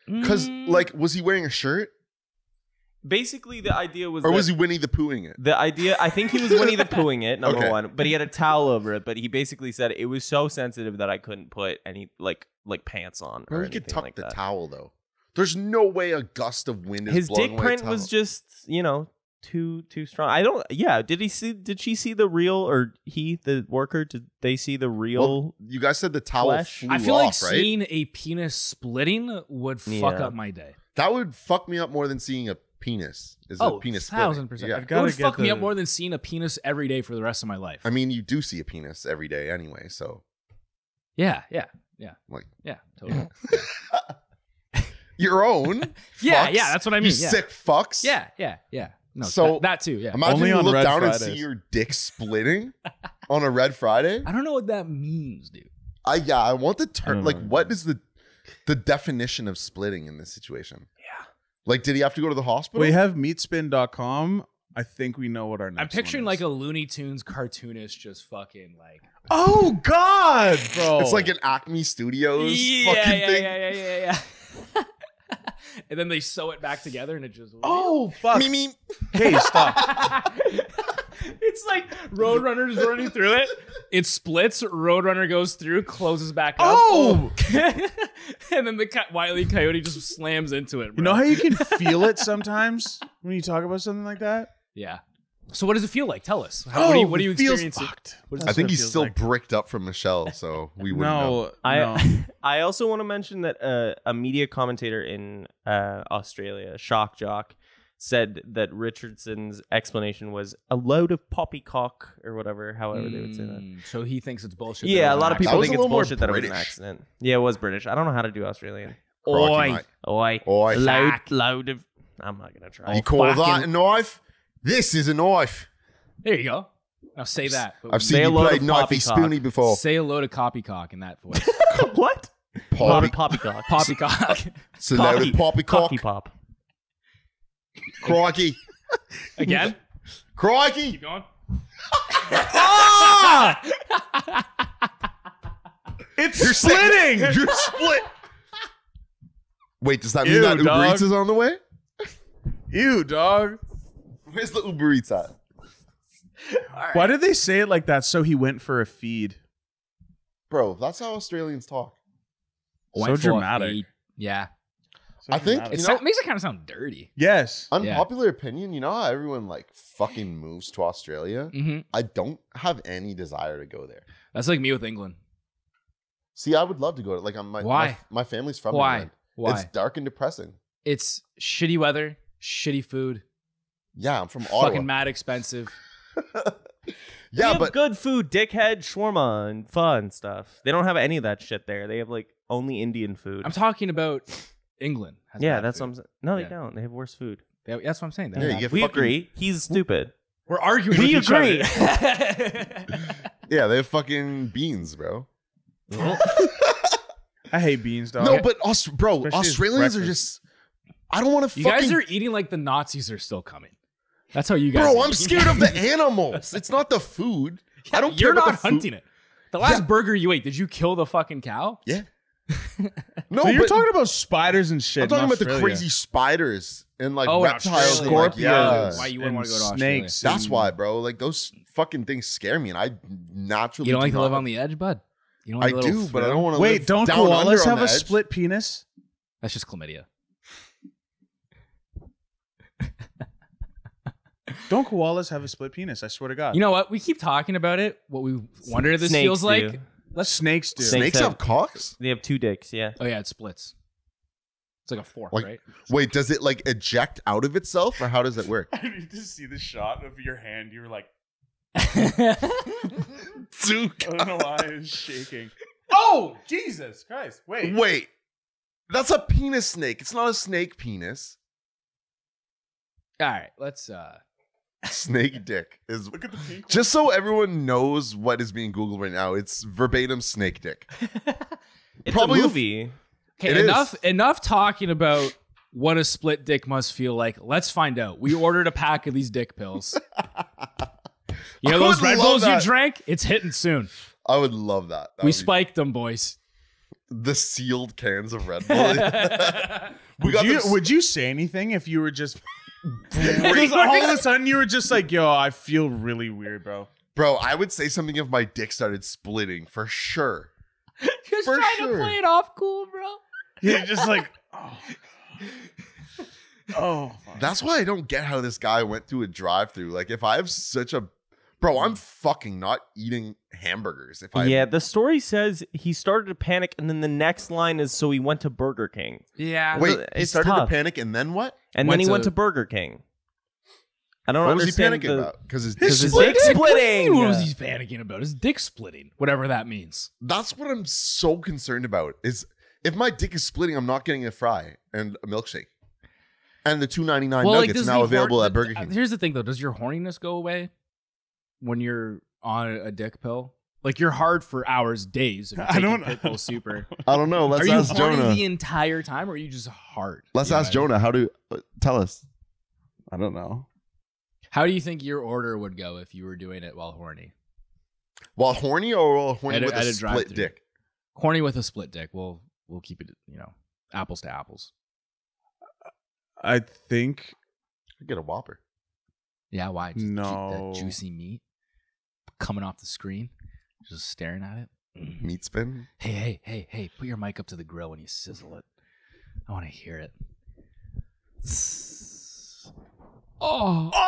Because, Mm. like, was he wearing a shirt Basically, the idea was or that was he Winnie the Poohing it? the idea. I think he was Winnie the Poohing it, number Okay. one, but he had a towel over it. But he basically said it was so sensitive that I couldn't put any like like pants on or Or he could tuck like the that. towel though. There's no way a gust of wind is His dick print was just you know too too strong. I don't. Yeah. Did he see? Did she see the real or he the worker? Did they see the real? Well, you guys said the towel Flesh? flew I feel like right? seeing a penis splitting would fuck Yeah. up my day. That would fuck me up more than seeing a penis. Is a Oh, penis splitting. thousand percent. Yeah. I've gotta would get fuck me up more than seeing a penis every day for the rest of my life. I mean, you do see a penis every day anyway, so yeah, yeah, yeah, like yeah, totally. your own. Yeah, fucks, yeah, that's what I You mean, yeah. sick fucks. yeah, yeah, yeah. No, So- that, that too. Yeah. Imagine Only you on look Red down and see your dick splitting on a red Friday. I don't know what that means, dude. I yeah, I want the term. Hmm. Like, what is the the definition of splitting in this situation? Yeah. Like, did he have to go to the hospital? We have meatspin.com. I think we know what our next I'm picturing one like a Looney Tunes cartoonist just fucking like Oh God, bro! It's like an Acme Studios yeah, fucking yeah, thing. Yeah, yeah, yeah, yeah, yeah. And then they sew it back together, and it just oh fuck. Me, me. Hey, stop. it's like Roadrunner's running through it. It splits. Roadrunner goes through, closes back up. Oh! and then the co- Wiley Coyote just slams into it. You know how you can feel it sometimes when you talk about something like that? Yeah. So what does it feel like? Tell us. How, what do you What do you Oh, feels experience? fucked. I think he's still like. bricked up from Michelle, so we wouldn't know. No, I no. I also want to mention that uh, a media commentator in uh, Australia, Shock Jock, said that Richardson's explanation was a load of poppycock or whatever, however they would say that. Mm, So he thinks it's bullshit. that it Yeah, a lot of people think it's bullshit that it was an accident. Yeah, it was British. I don't know how to do Australian. Oi. Oi, Oi. load, load of. I'm not gonna try. You call that a knife? This is a knife. There you go. Now say that. I've with- seen Say you play knifey poppycock. spoony before. Say a load of copycock in that voice. what? Poppy, poppycock. Poppycock. it's a load of poppycock. Cocky pop. Crikey. Again? Crikey. Keep going. Ah! It's You're splitting. You're split. Wait, does that mean Ew, that Uber dog. Eats is on the way? Ew, dog. Where's the Uber Eats at? Why did they say it like that? So he went for a feed. Bro, that's how Australians talk. So Went for a dramatic. feed. Yeah. I think- It You so- makes it kind of sound dirty. Yes. Unpopular opinion, you know how everyone like fucking moves to Australia? hmm I don't have any desire to go there. That's like me with England. See, I would love to go to like I'm my Why? my, my family's from Why? England. Why? It's dark and depressing. It's shitty weather, shitty food, Yeah, I'm from Ottawa. fucking mad expensive. They yeah, have but good food, dickhead, shawarma, and fun stuff. They don't have any of that shit there. They have like only Indian food. I'm talking about England. has yeah, bad that's food. what I'm saying. No, Yeah. they don't. They have worse food. They- That's what I'm saying. They Yeah, have you get We fucking- agree. He's stupid. We're arguing. We with each agree. other. yeah, they have fucking beans, bro. I hate beans, dog. no, but Aus- bro, Especially as Australians are breakfast. just. I don't want to you fucking. guys are eating like the Nazis are still coming. That's how you guys. bro, eat. I'm scared of the animals. It's not the food. I don't care You're about not the food. hunting it. The last Yeah. burger you ate, did you kill the fucking cow? Yeah. no, So you're but talking about spiders and shit. I'm talking about the crazy spiders and like Oh, in reptiles, and, Australia. like, yeah. Scorpions Why you wouldn't wanna go to Australia? snakes. That's why, bro. Like those fucking things scare me, and I naturally You don't like do to live on the edge, bud. You don't I like a little do, but I don't want to. Wait, live don't down under koalas on have a edge. split penis? That's just chlamydia. Don't koalas have a split penis? I swear to God. You know what? We keep talking about it. What we wonder this Snakes feels like. do. Let's snakes do. Snake- Snakes have- have cocks. They have two dicks. Yeah. Oh yeah, it splits. It's like a fork, Like- right? Wait, does it like eject out of itself, or how does it work? I need to see the shot of your hand. You're like, Dude, I don't know why it's shaking. Oh, Jesus Christ. Wait. Wait, that's a penis snake. It's not a snake penis. All right, let's. uh Snake dick is Look at the pink just so everyone knows what is being googled right now. It's verbatim snake dick. It's Probably a the- movie. Okay, It is. enough enough talking about what a split dick must feel like. Let's find out. We ordered a pack of these dick pills. You know those Red Bulls that. you drank? It's hitting soon. I would love that. That we would be- spiked them, boys. the sealed cans of Red Bull. we Would got you, them- would you say anything if you were just. Because all of a sudden you were just like, yo, I feel really weird, bro. Bro, I would say something if my dick started splitting for sure. Just For trying sure. to play it off cool, bro. You're just like, oh. Oh. fuck. That's why I don't get how this guy went through a drive-through. Like, if I have such a, bro, I'm fucking not eating hamburgers. If I Yeah, the story says he started to panic, and then the next line is so he went to Burger King, Yeah. wait, he it's started tough. to panic and then what? And Went then he went to- to Burger King. I don't know What was he understand panicking the, about? Because his, His dick dick split? splitting. What was he panicking about? His dick splitting, whatever that means. That's what I'm so concerned about. Is if my dick is splitting, I'm not getting a fry and a milkshake, and the two ninety nine nuggets does now the available horn- at Burger uh, King. Here's the thing, though: does your horniness go away when you're on a dick pill? Like you're hard for hours, days. If you're I don't- Pitbull Super. I don't know. Let's are you ask horny Jonah. the entire time, or are you just hard? Let's You know ask what I mean? Jonah. How do uh, tell us? I don't know. How do you think your order would go if you were doing it while horny? While horny or while horny At with a, a split drive-thru. dick? Horny with a split dick. We'll we'll keep it, you know, apples to apples. I think I'd get a Whopper. Yeah, why? Just ju- No. that juicy meat coming off the screen, just staring at it. Mm. Meat spin. Hey, hey, hey, hey! Put your mic up to the grill when you sizzle it. I want to hear it. Oh.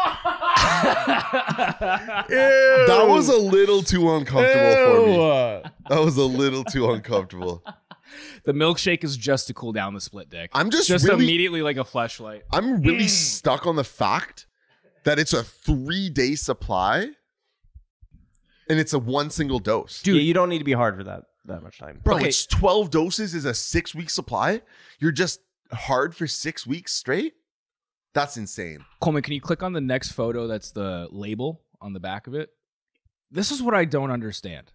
That was a little too uncomfortable for me. That was a little too uncomfortable. the milkshake is just to cool down the split dick. I'm just, just really, immediately like a fleshlight. I'm really stuck on the fact that it's a three day supply, and it's a one single dose. Dude. Yeah, you don't need to be hard for that that much time. Bro, Okay. it's 12 doses is a six week supply. You're just hard for six weeks straight. That's insane. Coleman, can you click on the next photo that's the label on the back of it? This is what I don't understand.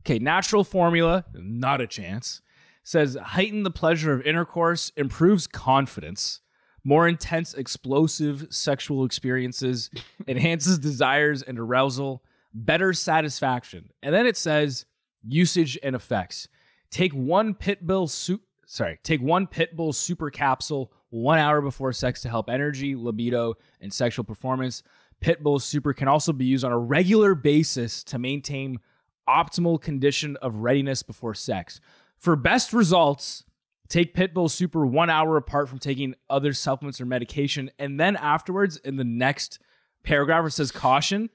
Okay, natural formula, not a chance. Says heighten the pleasure of intercourse, improves confidence, more intense explosive sexual experiences, enhances desires and arousal, better satisfaction. And then it says usage and effects. Take one Pitbull su- sorry, take one Pitbull super capsule 1 hour before sex to help energy, libido, and sexual performance. Pitbull Super can also be used on a regular basis to maintain optimal condition of readiness before sex. For best results, take Pitbull Super 1 hour apart from taking other supplements or medication and then afterwards in the next paragraph it says caution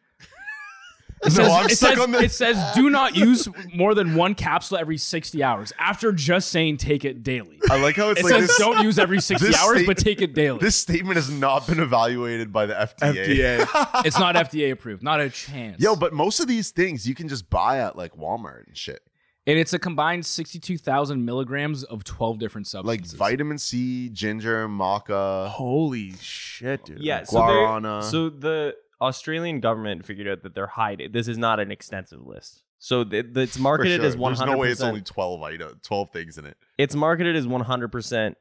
It No, says, I'm it stuck says- on this. It says do not use more than one capsule every 60 hours after just saying take it daily. I like how it's It like says this, don't use every 60 hours, state- but take it daily. this statement has not been evaluated by the FDA. FDA. it's not FDA approved. Not a chance. Yo, but most of these things you can just buy at like Walmart and shit. and it's a combined 62,000 milligrams of 12 different substances. Like vitamin C, ginger, maca. Holy shit, dude. Yeah, so, Guarana. so the Australian government figured out that they're hiding. This is not an extensive list. So th- th- it's marketed sure. as one There's hundred no way it's only 12 item, 12 things in it. It's marketed as one hundred percent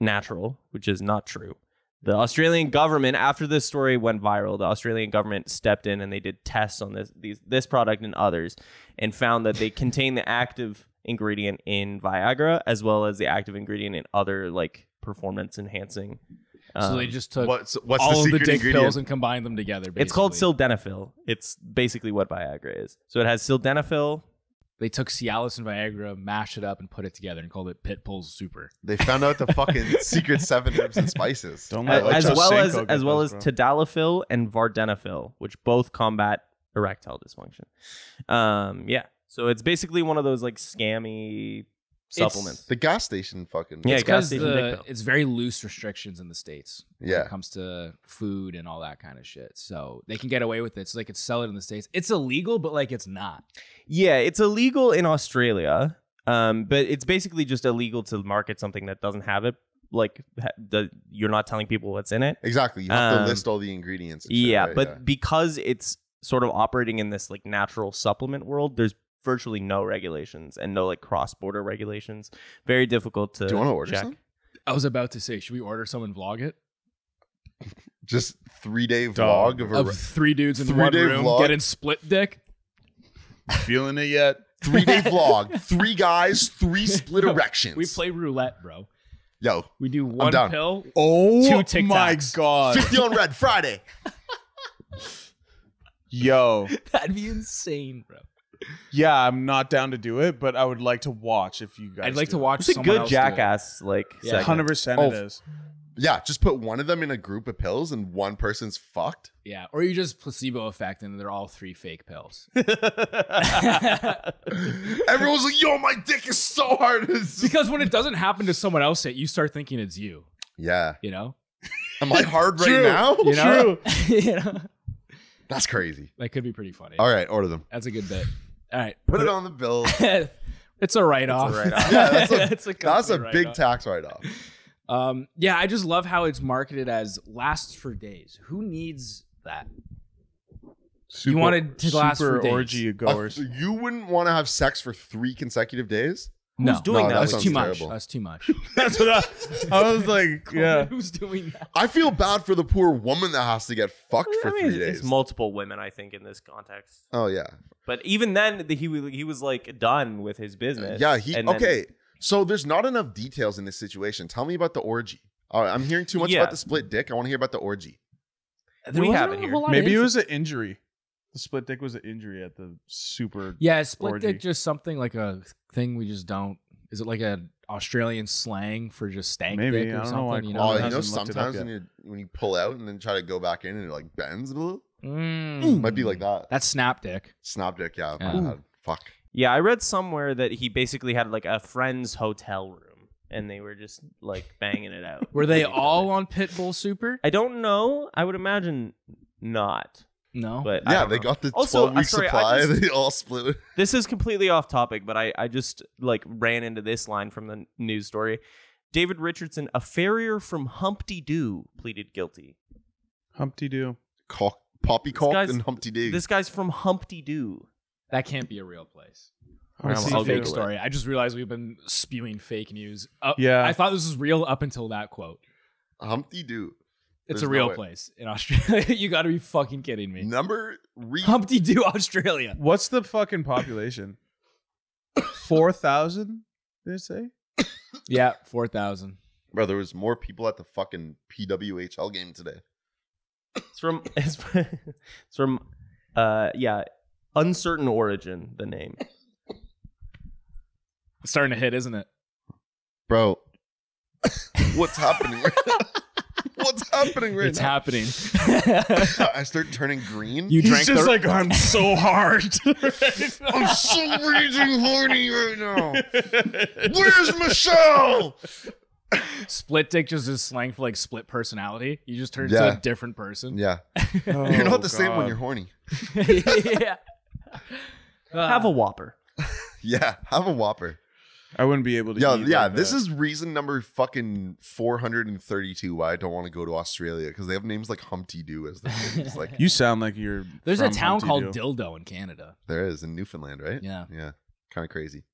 natural, which is not true. The Australian government, after this story went viral, the Australian government stepped in and they did tests on this these this product and others, and found that they contain the active ingredient in Viagra as well as the active ingredient in other like performance enhancing. So they um, just took What's what's all the of the dick ingredient? pills and combined them together. It's called sildenafil. It's basically what Viagra is. So it has sildenafil. They took Cialis and Viagra, mashed it up, and put it together and called it Pitbull's Super. They found out the fucking secret seven herbs and spices. Don't as, let as Lactose well as Senko as well as tadalafil and vardenafil, which both combat erectile dysfunction. Um, yeah. So it's basically one of those like scammy supplements. The gas station fucking. Yeah, it's gas because station dick the pill. it's very loose restrictions in the states when Yeah. it comes to food and all that kind of shit. So they can get away with it. So they could sell it in the states. It's illegal, but like it's not. yeah, it's illegal in Australia, um, but it's basically just illegal to market something that doesn't have it. Like ha- the you're not telling people what's in it. Exactly. You have Um, to list all the ingredients. And shit, yeah, right? but because it's sort of operating in this like natural supplement world, there's virtually no regulations and no like cross border regulations. Very difficult to. do you want to order check. some? I was about to say, should we order some and vlog it? Just three day Dog. vlog of a Of three dudes in Three one day room vlog? getting split dick. feeling it yet? three day vlog. Three guys, three split No, erections. We play roulette, bro. Yo, We do one down. pill. Oh Two Tic my Tacs. god, 50 on red Friday. yo, That'd be insane, bro. Yeah, I'm not down to do it, but I would like to watch if you guys. I'd like do to it. watch It's a someone good else do it. jackass like. Yeah. segment. Hundred percent, Oh, it is. Yeah, just put one of them in a group of pills and one person's fucked. Yeah, or you just placebo effect and they're all three fake pills. Everyone's like, yo, my dick is so hard. It's just- because when it doesn't happen to someone else, yet you start thinking it's you. yeah. You know. Am I hard right True. now? You know? you know? That's crazy. That could be pretty funny. All right, order them. That's a good bit. All right. Put it on the bill. it's a write off. write-off. Yeah, that's a- It's That's a big write-off. tax write off. Um, yeah, I just love how it's marketed as lasts for days. Who needs that? Super, wanted to last super for days. orgy of goers. You wouldn't want to have sex for three consecutive days? No, Who's doing No, that? that that's too much. terrible. That's too much. That's what I, I was like. Yeah, Who's doing that? I feel bad for the poor woman that has to get fucked for I mean, three it's days. multiple women, I think, in this context. oh yeah, But even then, the, he was he was like done with his business. yeah. He and then- okay. So there's not enough details in this situation. Tell me about the orgy. All right, I'm hearing too much Yeah. about the split dick. I want to hear about the orgy. There We have it here. whole lot of maybe it was an injury. The split dick was an injury at the super. Yeah, split orgy. dick just something like a thing we just don't. Is it like an Australian slang for just stank Maybe, dick or I don't know something? why you know? Oh, you know, hasn't looked it up sometimes when you when you pull out and then try to go back in and it like bends a little. Mm. Might be like that. That's snap dick. Snap dick, yeah. Yeah. Fuck. Yeah, I read somewhere that he basically had like a friend's hotel room, and they were just like banging it out. Were they all other. on Pitbull Super? I don't know. I would imagine not. No. But Yeah, they know. got the Also, twelve I'm week sorry, supply. just- They all split it. This is completely off topic, but I, I just like ran into this line from the news story. David Richardson, a farrier from Humpty Doo, pleaded guilty. Humpty Doo. Cock, poppycock and Humpty Dig. This guy's from Humpty Doo. that can't be a real place. I'll- This is I'll a fake story. I just realized we've been spewing fake news. Uh, Yeah. I thought this was real up until that quote. Humpty Doo. It's There's a real way. place in Australia. you got to be fucking kidding me. Number re- Humpty Doo, Australia. What's the fucking population? Four thousand? Did it say? Yeah, four thousand. Bro, there was more people at the fucking PWHL game today. It's from it's, it's from uh yeah, uncertain origin, the name. It's starting to hit, isn't it? Bro, what's happening? right what's happening right it's now? happening. I start turning green. you drank the like, I'm so hard. I'm so raging horny right now. Where's Michelle? split dick just is slang for like split personality. You just turn Yeah. into a different person. Yeah, Oh, you're not the same when you're horny. yeah. Have a whopper. Yeah, have a Whopper. I wouldn't be able to. Yeah, eat yeah. like This that. is reason number fucking 432 why I don't want to go to Australia because they have names like Humpty Doo as the names. Like You sound like you're. There's a town Humpty called Doo. Dildo in Canada. there is in Newfoundland, right? Yeah. Yeah. Kind of crazy.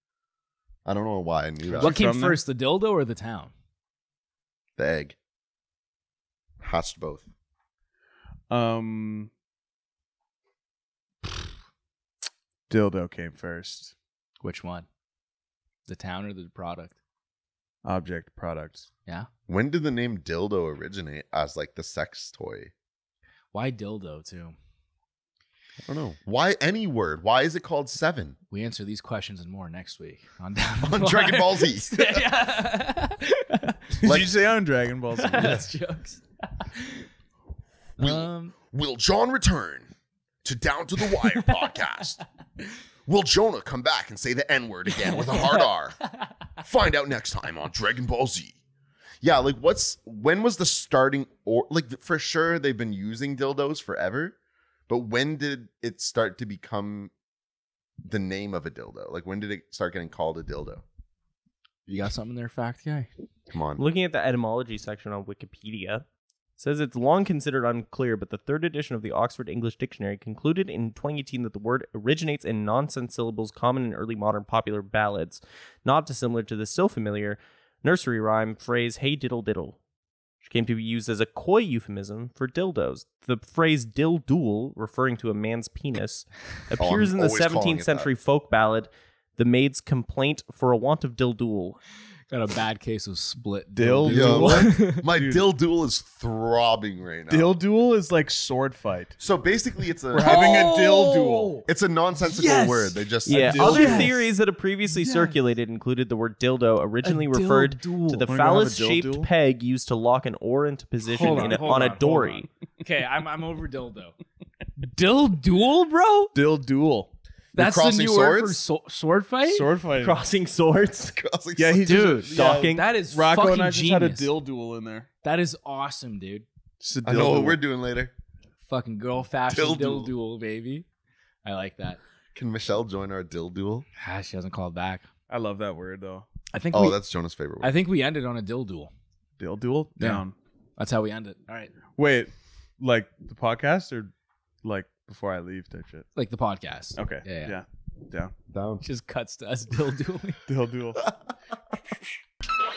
I don't know why I knew that. What came from there? first, the dildo or the town? The egg. Hatched both. Um, dildo came first. Which one? The town or the product? Object product. Yeah. When did the name dildo originate as like the sex toy? Why dildo too? I don't know. Why any word? Why is it called seven? We answer these questions and more next week on, On Dragon Ball Z. yeah. Did you say on Dragon Ball Z? That's jokes. Will- um, Will John return to Down to the Wire podcast? Will Jonah come back and say the N word again with a hard R? Find out next time on Dragon Ball Z. Yeah, like what's when was the starting or like for sure they've been using dildos forever, but when did it start to become the name of a dildo? Like when did it start getting called a dildo? you got something there, fact guy? Come on. Looking at the etymology section on Wikipedia, it says it's long considered unclear, but the third edition of the Oxford English Dictionary concluded in 2018 that the word originates in nonsense syllables common in early modern popular ballads, not dissimilar to the still familiar nursery rhyme phrase "Hey diddle diddle," which came to be used as a coy euphemism for dildos. The phrase "dildool," referring to a man's penis, appears I'm in the 17th it century folk ballad. The maid's complaint for a want of dildool. Got a bad case of split Dill Yo, duel. My Dude. duel is throbbing right now. Dill duel is like sword fight. So basically, it's a We're having a dill duel. Oh! it's a nonsensical Yes! word. They just Yeah, other Yes. theories that have previously circulated included the word dildo, originally referred to the Wanna go have a phallus-shaped dildo? peg used to lock an oar into position Hold on, in a, hold on, on, a hold dory. on. Okay, I'm I'm over dildo. Dilduel, bro? Dill duel. That's the crossing new word for swords? so- sword fight? Sword fighting. Crossing swords. Crossing Yeah, he Dude, just, Docking. That is Rocco fucking and I just genius. had a dill duel in there. That is awesome, dude. Just a I dill know what duel. we're doing later. Fucking girl fashion Dilduel. dill duel, baby. I like that. Can Michelle join our dill duel? Ah, she hasn't called back. I love that word though. I think Oh, we, that's Jonah's favorite word. I think we ended on a dill duel. Dill duel Yeah. down. That's how we end it. All right. Wait, like the podcast or like before I leave type shit. Like the podcast. Okay. Yeah, yeah. Yeah. Down. down. Just cuts to us dill dueling. Dill duel.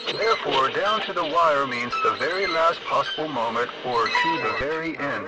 Therefore, down to the wire means the very last possible moment or to the very end.